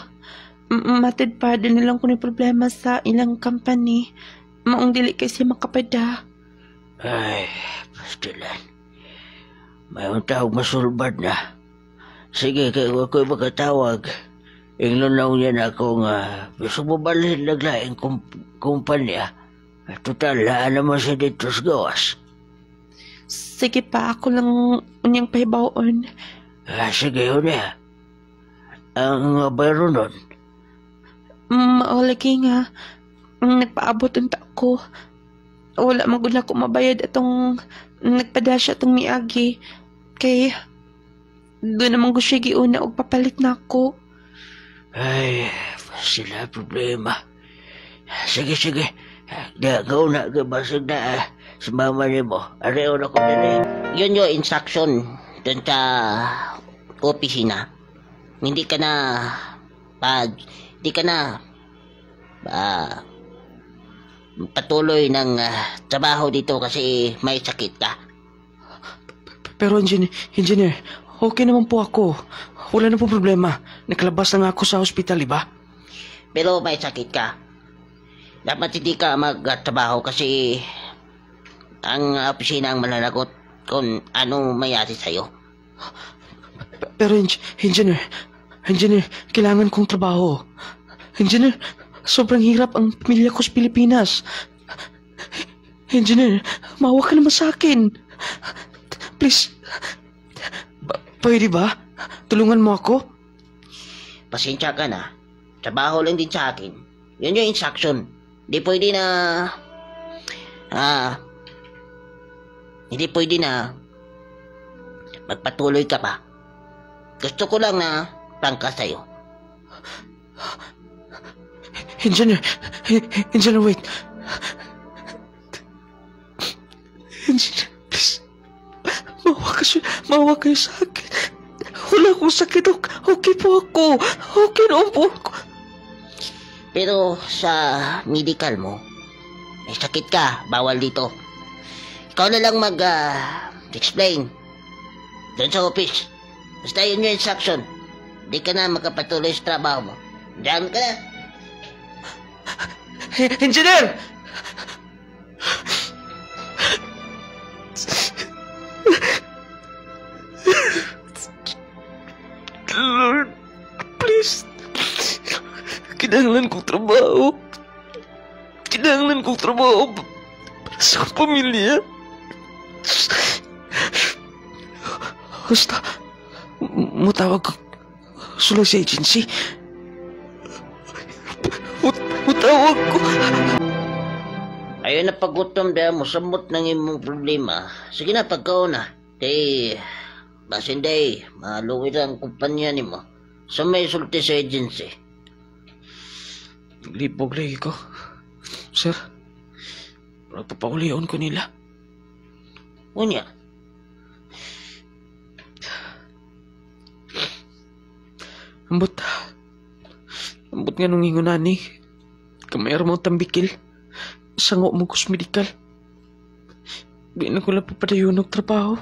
matid pa din nilang ko ni problema sa ilang company. Maong dili kasi makapada. Ay, pastilan. May untawag masulbad na. Sige, kay ako makatawag. Inglunaw niya na ako nga gusto mo balhin naglaing kump- kumpanya. Total, laan naman siya dito sa gawas. Sige pa, ako lang unyang pahibaon. Ah, sige, yun eh. Ang uh, bayro nun, Maulagi nga, ang nagpaabot unta ko. Wala magud na ko mabayad atong nagpadasya atong miagi. Kay, doon naman ko siya giuna og papalit na ako. ay, sila problema. Sige, sige. Di, gaw na, gabasag na. ah. Si mama ni mo. Areo na ko rin. Yun yung instruction dun sa opisina. Hindi ka na pag hindi ka na ah, patuloy ng ah, trabaho dito kasi may sakit ka. Pero engineer, engineer, okay naman po ako. Wala na po problema. Nakalabas na nga ako sa hospital, iba? Pero may sakit ka. Dapat hindi ka magtrabaho kasi ang opisina ang mananagot kung ano mayari sa'yo. Pero eng- engineer, engineer, kailangan kong trabaho. Engineer, sobrang hirap ang pamilya ko sa Pilipinas. Engineer, maawa ka naman sa akin. Please, ba- pwede ba? Tulungan mo ako? Pasensya ka na. Trabaho lang din sa akin. Yun yung instruction. Hindi pwede na... Ah... hindi pwede na... Magpatuloy ka pa. Gusto ko lang na prangka sa'yo. Engineer, en- engineer, wait. Engineer, please. Maawa ka siya, maawa kayo sa akin. Wala akong sakit. Okay po ako. Okay na po ako. Pero sa medical mo, may sakit ka, bawal dito. Ikaw na lang mag, ah, explain. Doon sa office. Basta yun yung instruction. Di ka na makapatuloy sa trabaho mo. Diyan ka na. Engineer! Lord, please. Kinahanglan kong trabaho. Kinahanglan kong trabaho para sa pamilya. Basta, m- mutawag ko sulay sa agency. Mut- Mutawag ko. Ayaw na pagutom dahil mo samot ng imong problema. Sige na, pagkauna. Kay, basin day, maluwid ang kumpanya ni mo. Sa may sulti sa agency. Libog lagi ko. Sir, papakulion ko nila. Unya. Ambot. Ambot nga nung ingunani. Kamayar mo tambikil. Sango mo kus medikal. Di na ko lang papadayon ng trabaho.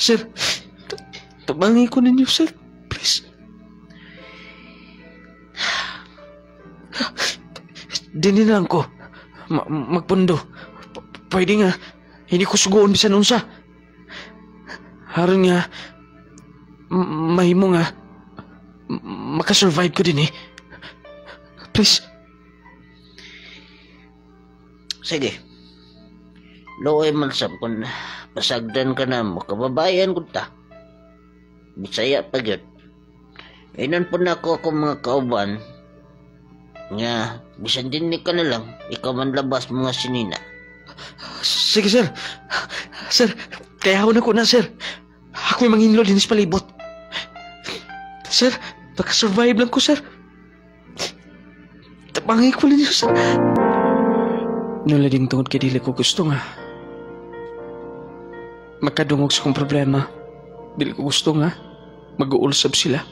Sir, tabangi ko ninyo, sir. Please. Dini lang ko. Ma- magpundo. P- pwede nga. Hindi ko sugoon bisan unsa. Haron nga. Mahimo nga. makasurvive ko din eh. Please. Sige. Loy man sab kung pasagdan ka na mo, kababayan ko ta. Bisaya pa gyud. Inon po na ako akong mga kauban. Nga, bisan din ni ka na lang, ikaw man labas mga sinina. Sige, sir. Sir, kaya ako na ko na, sir. Ako yung manginlo din sa palibot. Sir, makasurvive lang ko, sir. Tabangi ko yun, sir. Nulading tungod kay dili ko gusto nga. Magkadungog sa kong problema. Dili ko gusto nga. Mag-uulsab sila.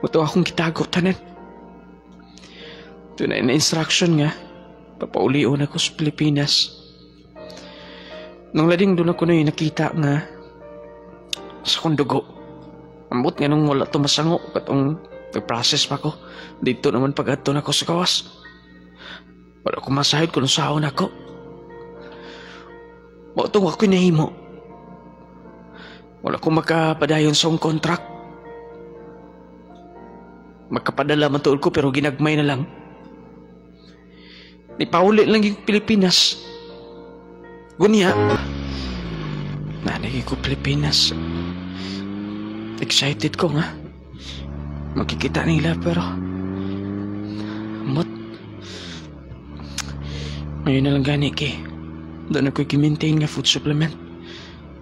Mato akong kitago tanan. Tunay na instruction nga. Papaulion ako sa Pilipinas. Nung lading doon ako na yung nakita nga sa kong dugo. Ambot nga nung wala to masango katong process pa ko. Dito naman pag na ako sa kawas. Wala ko masahid kung sahon ako. Bautong ako nahimo. Wala ko makapadayon sa akong contract. Magkapadala man tuol ko pero ginagmay na lang. Ni pauli lang yung Pilipinas. Gunya. Nanay ko Pilipinas. Excited ko nga. Makikita nila pero... Mot. Ngayon na lang gani ki. Doon ako i-maintain nga food supplement.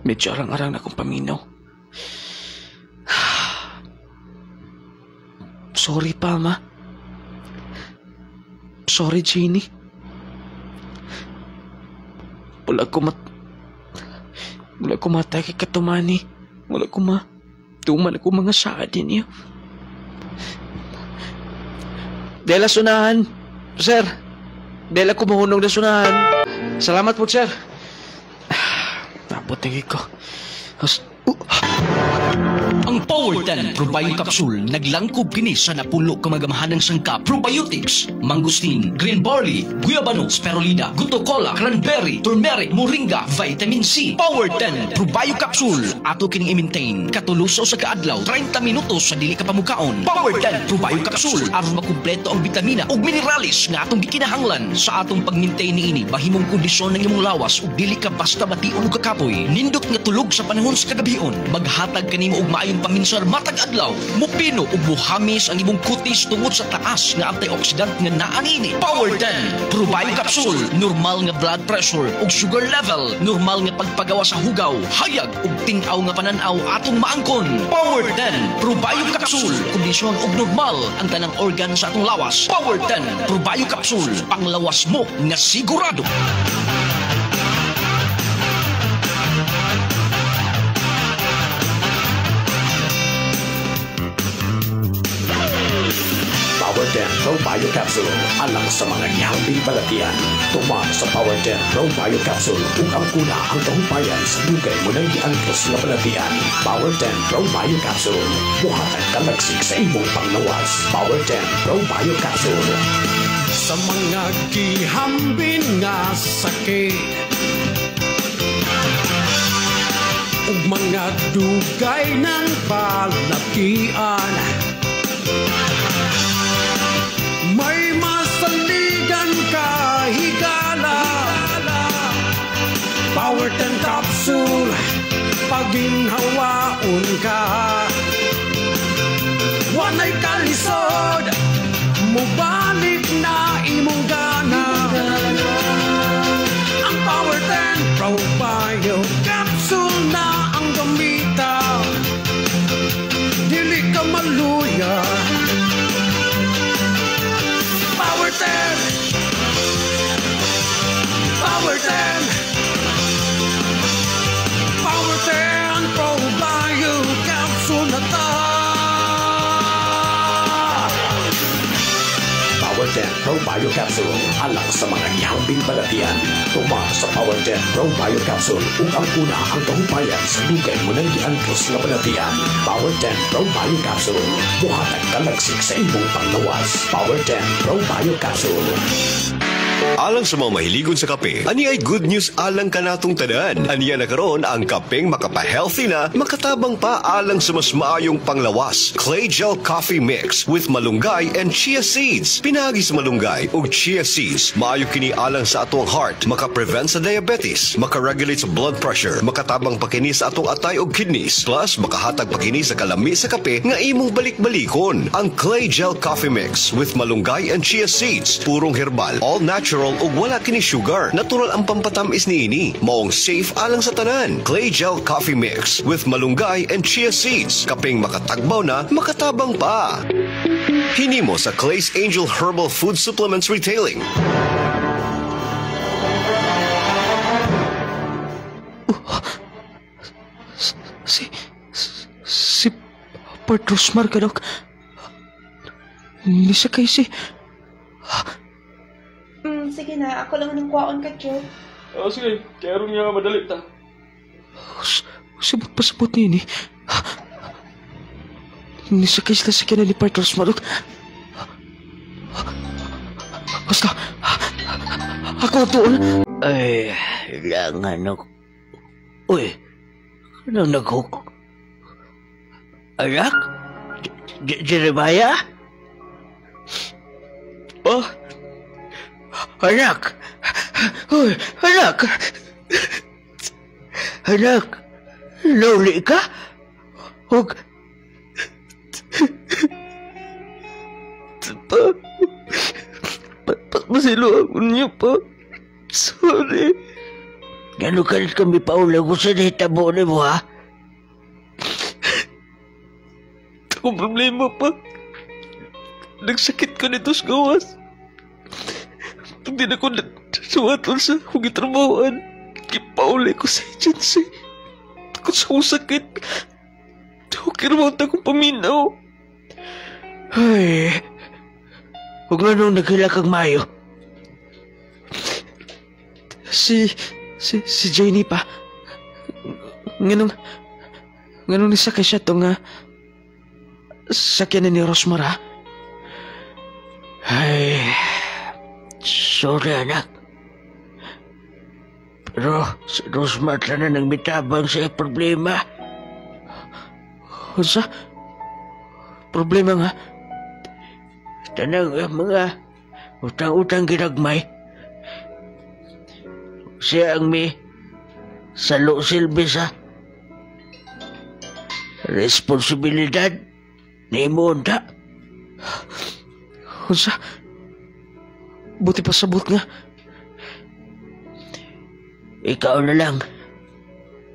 Medyo arang-arang na akong paminaw. Sorry pa, ma. Sorry, Jeannie. Wala ko mat... Wala ko matay kay Katumani. Wala ko ma... Tuman ako mga saad niyo. Dela sunahan. Sir. Dela ko mahunong na sunahan. Salamat po, sir. Napot ko. Has... Ang Power 10 Probio Capsule naglangkob kini sa napulo ka magamahanang sangka probiotics, mangustin, green barley, guayabano, spirulina, guto cola, cranberry, turmeric, moringa, vitamin C. Power 10 Probio Capsule ato kining i-maintain katuluso sa kaadlaw 30 minutos sa dili ka pamukaon. Power 10 Probio Capsule aron makumpleto ang bitamina ug mineralis nga atong gikinahanglan sa atong pag-maintain niini bahimong kondisyon ng imong lawas ug dili ka basta bation ug kakapoy. Nindot nga tulog sa panahon sa kagabion maghatag kanimo og maayong paminsar matag adlaw mupino ug buhamis ang imong kutis tungod sa taas nga antioxidant nga naa niini Power 10 Probio Capsule normal nga blood pressure ug sugar level normal nga pagpagawa sa hugaw hayag ug tin-aw nga pananaw atong maangkon. Power 10 Probio Capsule kondisyon ug normal ang tanang organ sa atong lawas. Power 10 Probio Capsule panglawas mo nga sigurado Pro Bio Capsule alang sa mga ihambing balatian. Tuma sa Power 10 Pro Bio Capsule ug ang kuna ang tahumpayan sa dugay mo nang giangkos nga balatian. Power 10 Pro Bio Capsule. Buhatag kalagsik sa imong panglawas. Power 10 Pro Bio Capsule. Sa mga gihambin nga sakit ug mga dugay ng balatian Power 10 capsule paginhawaon ka. Wanay kalisod Mubalik na 10 Pro Bio Capsule alang sa mga ihambing balatian. Tuma sa Power 10 Pro Bio Capsule ug ang una ang kahupayan sa dugay mo nang giangkos nga balatian. Power 10 Pro Bio Capsule. Buhatag kalagsik sa imong panglawas. Power 10 Pro Bio Capsule. Alang sa mga mahiligon sa kape, ani ay good news alang kanatong tanan. Aniya na karon ang kapeng makapa-healthy na, makatabang pa alang sa mas maayong panglawas. Clay Gel Coffee Mix with malunggay and chia seeds. Pinagi sa malunggay ug chia seeds, maayo kini alang sa atong heart, maka-prevent sa diabetes, maka-regulate sa blood pressure, makatabang pa kini sa atong atay ug kidneys, plus makahatag pa kini sa kalami sa kape nga imong balik-balikon. Ang Clay Gel Coffee Mix with malunggay and chia seeds, purong herbal, all natural ug wala kini sugar. Natural ang pampatamis niini. Maong safe alang sa tanan. Clay Gel Coffee Mix with malunggay and chia seeds. Kaping makatagbaw na, makatabang pa. Hinimo sa Clay's Angel Herbal Food Supplements Retailing. Si... Si... Patros Margadok. Nisakay si... Sige na. Ako lang nang kuwaon ka, Joe. Oh, sige. Kaya rin niya madali ta. Sabot pa sabot niya ni. Nisakay sila sa kina ni Patros Marok. Basta, ako doon. Ay, kailangan ako. Uy, anong nag-hook? Anak? Jeremiah? Oh? Anak! Anak! Anak! Nauli ka? Huwag... Pa, pa, pa, pasilo ako niya pa. Sorry. Ganukalit kami pa ulang kung saan hitabo ni mo, ha? Akong problema pa. Nagsakit ko nito sa gawas. Hindi na ko nagsuwatol sa kong itrabahoan. Kipauli ko sa agency. Takot sa kong sakit. Okay naman akong paminaw. Ay, huwag na nung naghila kang mayo. Si, si, si Janie pa. Nganong, nganong nisakay siya to nga sakyan ni Rosmara. Ay, sorry anak. Pero si Rosmar na nang mitabang sa problema. Unsa? Problema nga. Tanang uh, mga utang-utang ginagmay. Siya ang may salo silbi sa responsibilidad ni Monda. Unsa? Buti pa sabot nga. Ikaw na lang.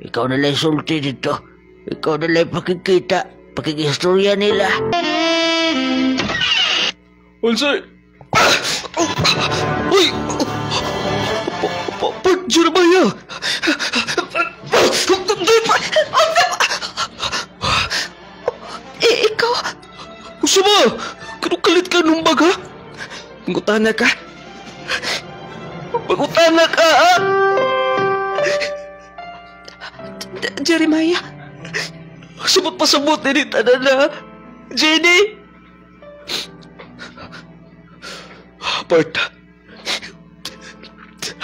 Ikaw na lang sulti dito. Ikaw na lang pakikita, pakikihistorya nila. Unsa? Uy! Pag Jeremiah! Ikaw? Usa ba? Kanong kalit ka nung baga? Mangutana ka. Mangutana ka, ha? Jeremiah, Sabot pa sabot ni tanan na. Jenny! Bart.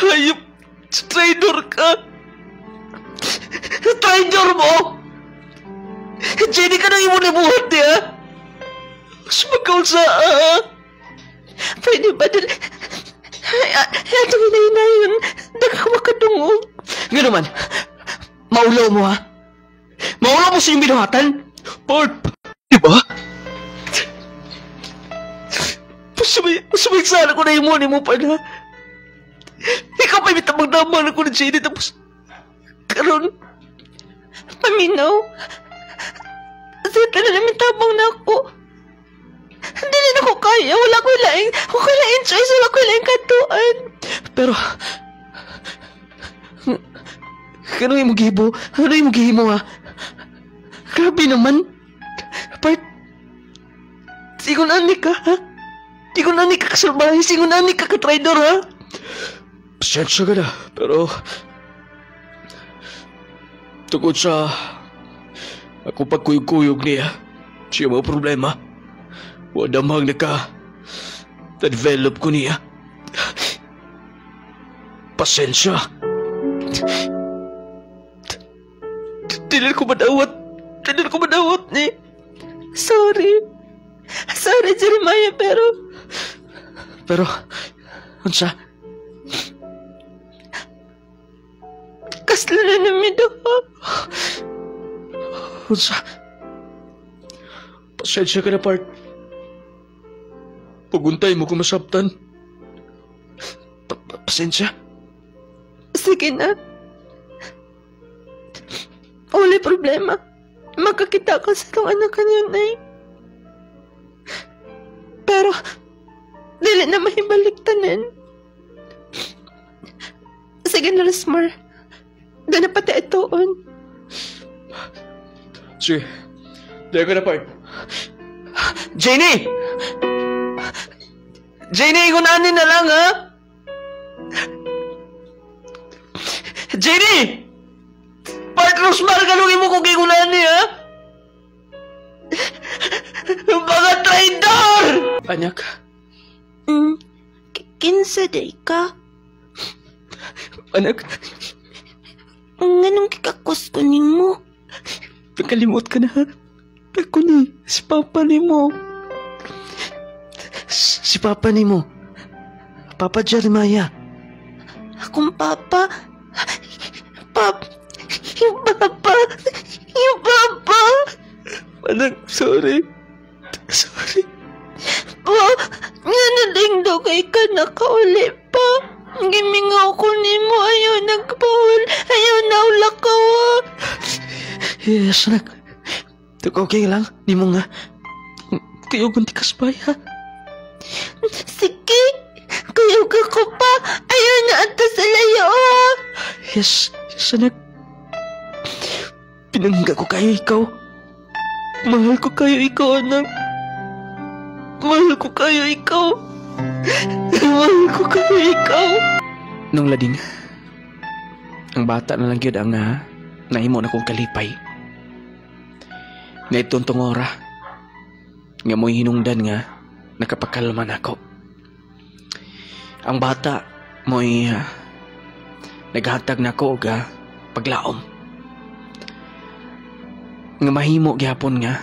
Hayop. Traitor ka. Traitor mo! Jenny ka nang imo libuhat niya. Sumagaw sa... ah. pwede ba din... Atong hinay yun. Daga ko makadungog. Nga naman, maulaw mo ha? Maulaw mo sa iyong binuhatan? Bart! Diba? Pasabay, pasabay sana ko na yung money mo pa na. Ikaw pa mitamang naman ako ng Jenny tapos... Karon, Paminaw. Sita na namin tabang na ako. Hindi na ako kaya. Wala ko laing, wala ko laing choice. Wala ko laing katuan. Pero... Ano yung gibo? Ano yung gihimo ha? Grabe naman. Part... Singon ani ka ha? Singon ani ka kasalbahe. Singon ani ka ka-trader ha? Pasensya ka na. Pero... Tungkol sa... Ako pagkuyog-kuyog niya. Siya mga problema. Wadamang naka... Na-develop ko niya. Pasensya. Tinan ko madawat. Tinan ko madawat ni. Sorry. Sorry, Jeremiah, pero... Pero, unsa? Kasla na namin doon. Unsa? Pasensya ka na, part. Paguntay mo kung masabtan. Pa- pa- pasensya. Sige na. Wala problema. Makakita ka sa itong anak kanyan ay. Pero, dili na mahibaliktanan. Sige na, Rasmar. Doon na pati itoon. Sige. Dahil ka na, part. Jenny! Jenny, igunanin na lang, ha? Jenny! Part Rosmar, galungin mo kung igunanin, ha? Mga traitor! Anak, Mm, k- kinsa day ka? anak, Nganong kikakos ko ni mo? nakalimot ka na, ha? Ako ni, si Papa ni mo. Si Papa ni mo. Papa Jeremiah. Akong papa. Pap... Yung papa. Yung papa. Anak, sorry. Sorry. Po, nga na ding do kay ka nakauli pa. Gimingaw ko ni mo. Ayaw nagpahul. Ayaw na ulakawa. Yes. Tuk okay lang. Di mo nga. Kayo gunti kasbay, ha? Sige. Kayaw ka ko pa. Ayaw na ata sa layo. Yes, yes, anak. Pinangga ko kayo ikaw. Mahal ko kayo ikaw, anak. Mahal ko kayo ikaw. Mahal ko kayo ikaw. Nung lading, ang bata na lang yun ang uh, nahimo na kong kalipay. Nga ituntong ora, nga mo'y hinungdan nga, nakapakalman ako. Ang bata, mo'y uh, naghatag na ko og ah, paglaom. Nga mahimo gyapon nga,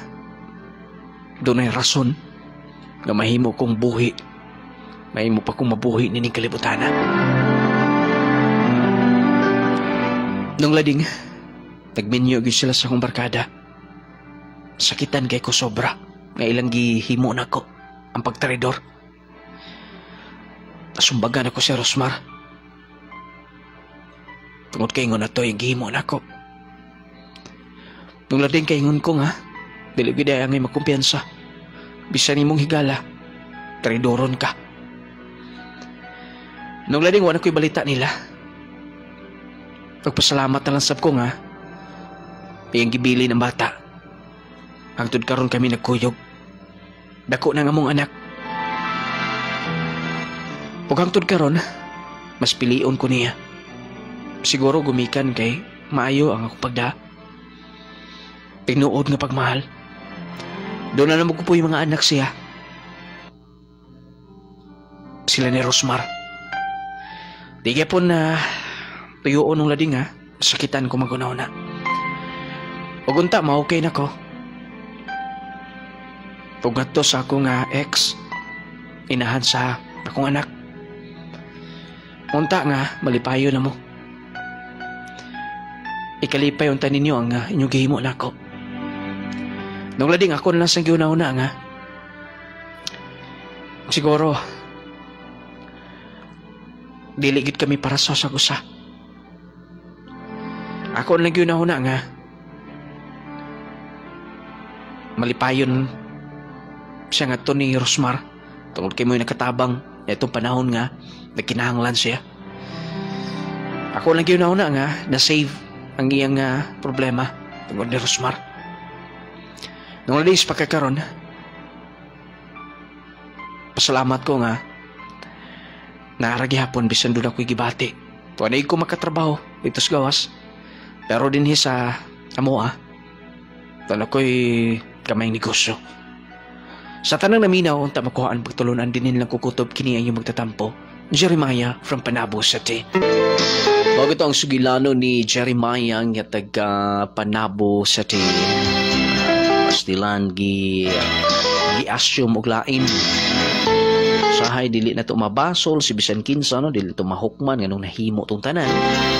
doon ay rason, nga mahimo kong buhi, mahimo pa kong mabuhi nining kalibutana. Nung lading, nagminyo gyud sila sa akong barkada. Sakitan kay ko sobra, nga ilang gihimo na ko ang pagtaridor. Nasumbagan ako si Rosmar. Tungod kay ingon na to yung gihimo na ko. Nung lading kay ingon ko nga, dili gid ay angay magkumpiyansa. Bisan nimong higala, traidoron ka. Nung lading wala ko'y balita nila. Pagpasalamat na lang sab ko nga, iyang gibili ng bata. Hangtod karon kami nagkuyog. Dako na nga mong anak. Ug hangtod karon, mas pilion ko niya. Siguro gumikan kay maayo ang ako pagda. Tinuod nga pagmahal. Doon na naman ko po yung mga anak siya. Sila ni Rosmar. Kaya po na tuyuon ng lading ha. Sakitan ko magunaw na. Ug unta ma-okay na ko. Ug ato sa ako nga ex, inahan sa akong anak. Unta nga, malipayo na mo. Ikalipay unta ninyo ang uh, inyong gihimo na ako. Nung lading ako na lang sa giuna-una nga. Siguro, dili gid kami para sa usa. Ako na lang giuna-una nga. Malipayon siya nga to ni Rosmar. Tungod kay mo nakatabang itong panahon nga nagkinahanglan siya. Ako lang giuna-una nga na-save ang iyang uh, problema tungod ni Rosmar. Nung alis pagkakaroon, pasalamat ko nga naaragi hapon bisan doon ako'y gibati. Tuwanay ko makatrabaho ito sa gawas. Pero din sa amo ah, doon ako'y kamay negosyo. Sa tanang naminaw, unta makuhaan pagtulunan din nilang kukutob kini ang yung magtatampo. Jeremiah from Panabo City. Bago ang sugilano ni Jeremiah nga taga Panabo City. Pastilan gi gi assume og lain. Usahay dili na to mabasol si bisan kinsa no dili to mahukman nganong nahimo tong tanan.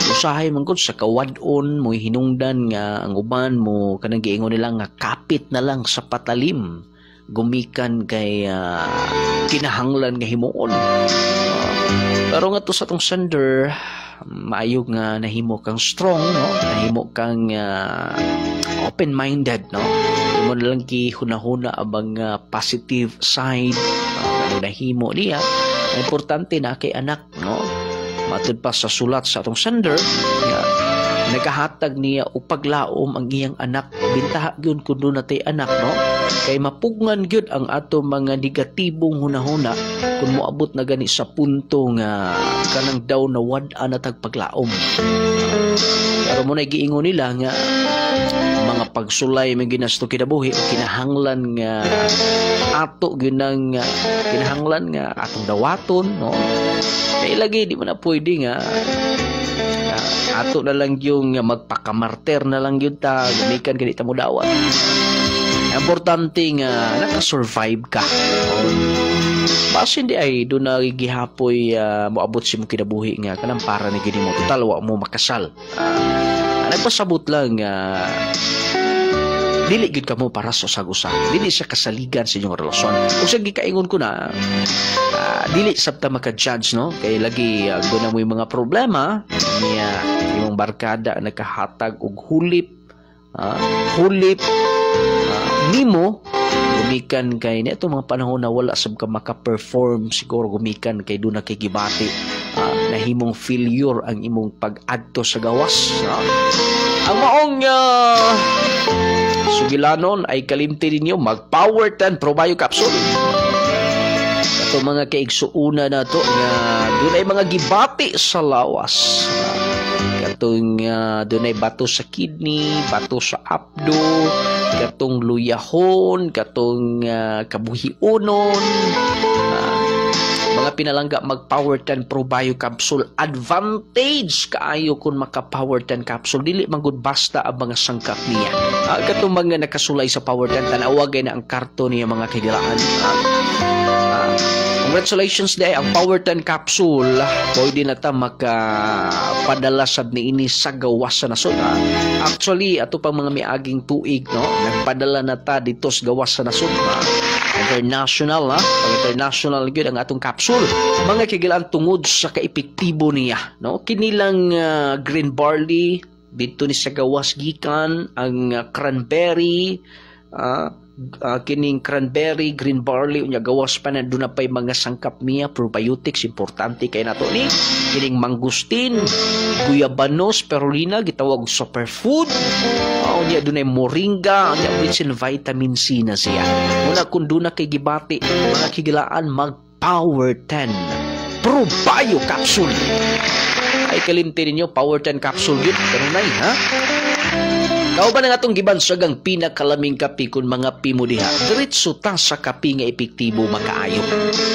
Usahay man gud sa kawadon mo hinungdan nga ang uban mo kanang giingon nila nga kapit na lang sa patalim gumikan kay uh, kinahanglan nga himuon. Uh, pero nga to sa tong sender, maayog nga nahimo kang strong, no? Nahimo kang uh, open-minded, no? Mo na lang ki hunahuna abang uh, positive side, no? nahimo niya. Importante na kay anak, no? Matud pa sa sulat sa atong sender, yeah, nagahatag niya o paglaom ang iyang anak bintaha gyud kun do natay anak no kay mapugnan gyud ang ato mga negatibong hunahuna kung moabot na gani sa punto nga kanang daw na wad-a na tag paglaom pero mo na giingon nila nga mga pagsulay may ginasto kinabuhi o kinahanglan nga ato ginang uh, kinahanglan nga atong dawaton no? Kay lagi di mo na pwede nga uh, ato na lang yung magpakamarter na lang yun ta gumikan ganita mo dawat importante nga nakasurvive ka. Bas hindi ay doon na gihapoy uh, moabot si mo kinabuhi nga kanang para ni gini mo. Total wa mo makasal. Uh, nagpasabot lang uh, dili gid kamo para sa sagusa dili siya kasaligan sa inyong relasyon. Ug sa gikaingon ko na uh, dili sabta maka-judge no? Kay lagi uh, na mo mga problema. Niya imong barkada nakahatag og hulip. Uh, hulip. uh, nimo gumikan kay neto mga panahon na wala sab ka maka-perform siguro gumikan kay do na kay gibati. Uh, nahimong failure ang imong pag-adto sa gawas uh, ang maong uh, sugilanon ay kalimti ninyo mag power 10 probio capsule. Ito mga kaigsuuna na to nga doon ay mga gibati sa lawas katong uh, doon ay bato sa kidney bato sa apdo katong luyahon katong uh, kabuhiunon. Uh, mga pinalangga mag power 10 pro bio capsule advantage. Kaayo kung maka power 10 capsule. Dili man gud basta ang mga sangkap niya. Uh, katong mga nakasulay sa power 10 tanawagay na ang karton niya mga kahilaan uh, uh, Congratulations day ang Power 10 capsule. Pwede na ta makapadala sad ni ini sa gawas sa nasod. Actually, ato pang mga miaging tuig, no? Nagpadala na ta dito sa gawas sa nasod. International, ha? Pag international gyud ang atong capsule. Mga kigilan tungod sa kaepektibo niya, no? Kinilang uh, green barley dito ni sa gawas gikan ang uh, cranberry, uh, uh, kining cranberry, green barley, unya gawas pa na doon na pa'y mga sangkap niya, probiotics, importante kay nato ni. Kining mangustin, guyabanos, perulina, gitawag superfood. Uh, unya doon ay moringa, unya rich in vitamin C na siya. Muna kung doon na kay gibati, mga kigilaan, mag power 10 Probio Capsule. Ay kalimti ninyo, Power 10 Capsule yun. Ganun na ha? Kau ba na nga itong gibansagang pinakalaming kapi kung mga pimo diha? Diretso ta sa kapi nga epektibo makaayo.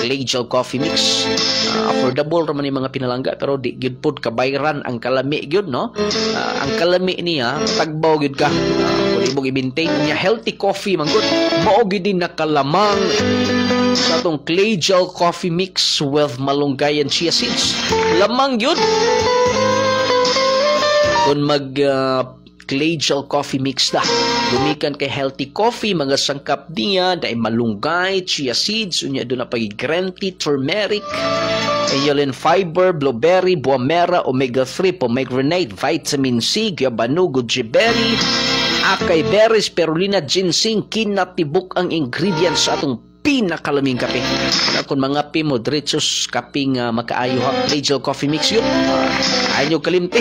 Legal Coffee Mix. Ah, affordable raman ni mga pinalangga pero di gyud pod kabayran ang kalami gyud no. Ah, ang kalami niya tagbaw gyud ka. Uh, imong i-maintain niya healthy coffee man gud. Mao gyud din nakalamang sa atong clay gel coffee mix with malunggay and chia seeds. Lamang yun. Kung mag uh, clay gel coffee mix na. Lumikan kay healthy coffee, mga sangkap niya, dahil malunggay, chia seeds, unya doon na pag green tea, turmeric, Ayolin fiber, blueberry, buamera, omega-3, pomegranate, vitamin C, guabano, goji berry, akay berries, spirulina, ginseng, kinatibok ang ingredients sa atong pinakalaming kape. Na kung mga pimo, diretsos kaping uh, makaayo ha, Angel Coffee Mix yun. Uh, ayaw kalimti.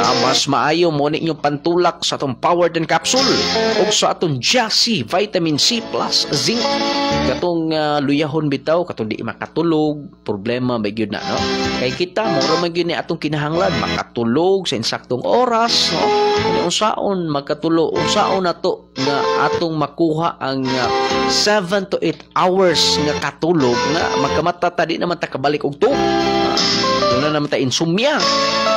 Uh, mas maayo mo ninyo pantulak sa atong powered and capsule o sa atong Jassy Vitamin C plus Zinc. Katong uh, luyahon bitaw, katong di makatulog, problema may yun na, no? Kay kita, mura man yun atong kinahanglan, makatulog sa insaktong oras, no? Kung unsaon magkatulog, unsaon na to nga atong makuha ang uh, 7 to 8 hours nga katulog nga magkamata ta di naman ta kabalik og to. Uh, na naman ta insomnia.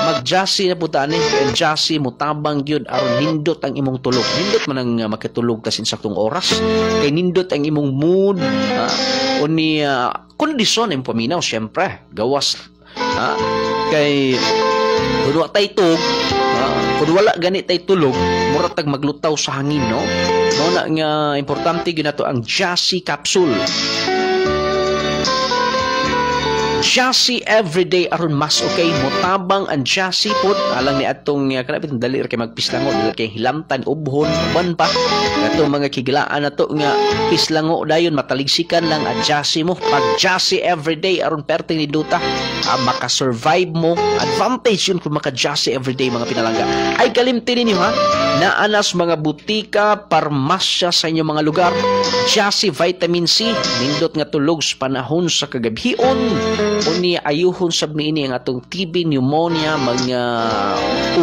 Mag-jassy na puta ni and jassy mo tabang gyud aron nindot ang imong tulog. Nindot man ang uh, makatulog tas insaktong oras. Kay nindot ang imong mood uh, ni uh, kondisyon ang paminaw syempre. Gawas uh, kay kung tay tug uh, kung wala gani tay tulog mura tag maglutaw sa hangin no? Mo na nga importante gyud nato ang Jassy capsule Jassy everyday aron mas okay motabang ang Jassy pod alang ni atong uh, kanapit dali kay magpislango dili kay hilamtan ubhon uban pa. Atong mga kigilaan nato nga pislango dayon mataligsikan lang ang Jassy mo. Pag Jassy everyday aron perting ni duta uh, maka-survive mo. Advantage yun kung maka-Jassy everyday mga pinalangga ay kalimtin ninyo ha? Na anas mga butika parmasya sa inyong mga lugar. Jassy vitamin C nindot nga tulog sa panahon sa kagabhion uni ayuhon sab niini ang atong TB pneumonia mga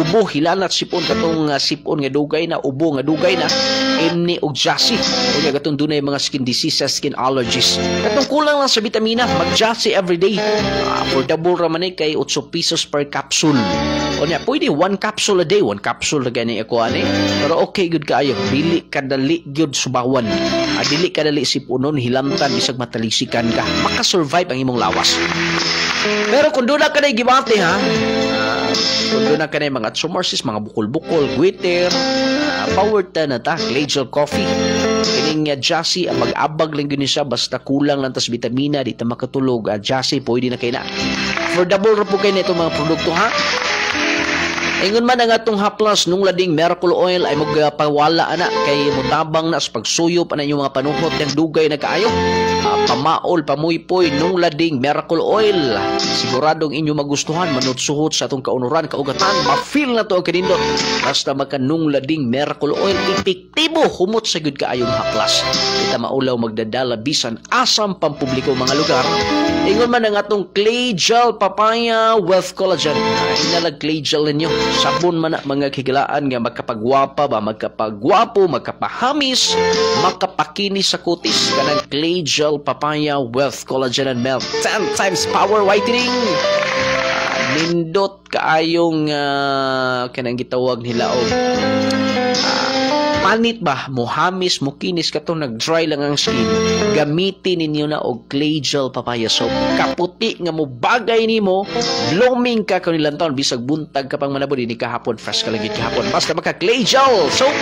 ubo hilanat sipon katong uh, sipon nga dugay na ubo nga dugay na imni og jassy unya katong dunay mga skin diseases skin allergies. Katong kulang lang sa vitamina mag jassy everyday. Uh, affordable ra man kay 8 pesos per capsule unya pwede one capsule a day one capsule ra gani ako ani? Pero okay good kaayo dili kadali gyud subawan. Uh, dili kadali sipunon hilamtan bisag matalisikan ka. Makasurvive ang imong lawas. Pero kung doon na ka na gibati ha, uh, kung doon na ka na mga tsumorsis, mga bukol-bukol, glitter, uh, power ta na ta, glacial coffee, kining uh, jassy, ang mag-abag lang yun siya, basta kulang lang tas vitamina, di ta makatulog, uh, jassy, pwede na kayo na. Affordable ra po kayo na itong mga produkto ha. Ingon man ang atong haplas nung lading miracle oil ay magpawala ana kay mutabang na sa pagsuyop ana yung mga panuhot ng dugay na kaayo. Uh, pamaol, pamuypoy nung lading miracle oil. Siguradong inyo magustuhan manutsuhot sa atong kaunuran, kaugatan, ma-feel na to ang kanindot. Basta maka nung lading miracle oil, epektibo humot sa gud kaayong haplas. Kita maulaw magdadala bisan asam pampubliko mga lugar. Ingon man ang atong clay gel papaya with collagen. Ay nalag clay gel ninyo sabon man na mga kigilaan nga magkapagwapa ba magkapagwapo magkapahamis makapakinis sa kutis kanang clay gel papaya with collagen and milk 10 times power whitening. Nindot kaayong uh, kanang gitawag nila og uh, panit ba? Muhamis mukinis kato nag-dry lang ang skin. Gamitin ninyo na og clay gel papaya soap. Kaputi nga mo bagay nimo. Blooming ka kanilang taon. Bisag buntag ka pang manabo ni kahapon. Fresh ka lagi kahapon. Basta maka clay gel soap.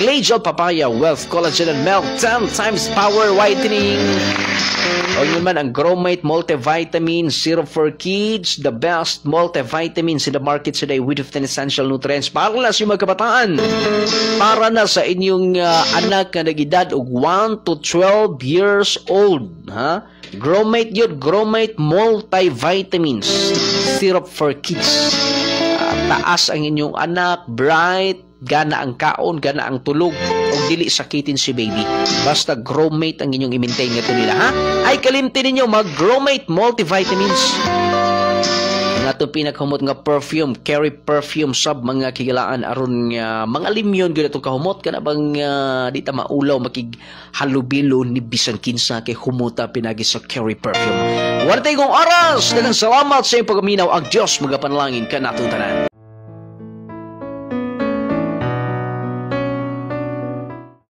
Clay gel papaya wealth collagen and milk. 10 times power whitening o yun man ang Gromite multivitamin syrup for kids the best multivitamins in the market today with 15 essential nutrients. Para na sa mga kabataan. Para na sa inyong uh, anak na nagidad og 1 to 12 years old ha? Gromite yun Gromite multivitamins syrup for kids. Uh, taas ang inyong anak bright gana ang kaon gana ang tulog dili sakitin si baby. Basta Growmate ang inyong i-maintain nga nila, ha? Ay kalimti ninyo mag Growmate multivitamins. Ang atong pinaghumot nga perfume, Carry perfume sab mga kigilaan aron nga mga limyon gyud atong kahumot kana bang uh, di ta maulaw makig halubilo ni bisan kinsa kay humuta pinagi sa Carry perfume. Wala tayong oras. Daghang salamat sa iyong pagaminaw. Ang Diyos magapanalangin ka natong tanan.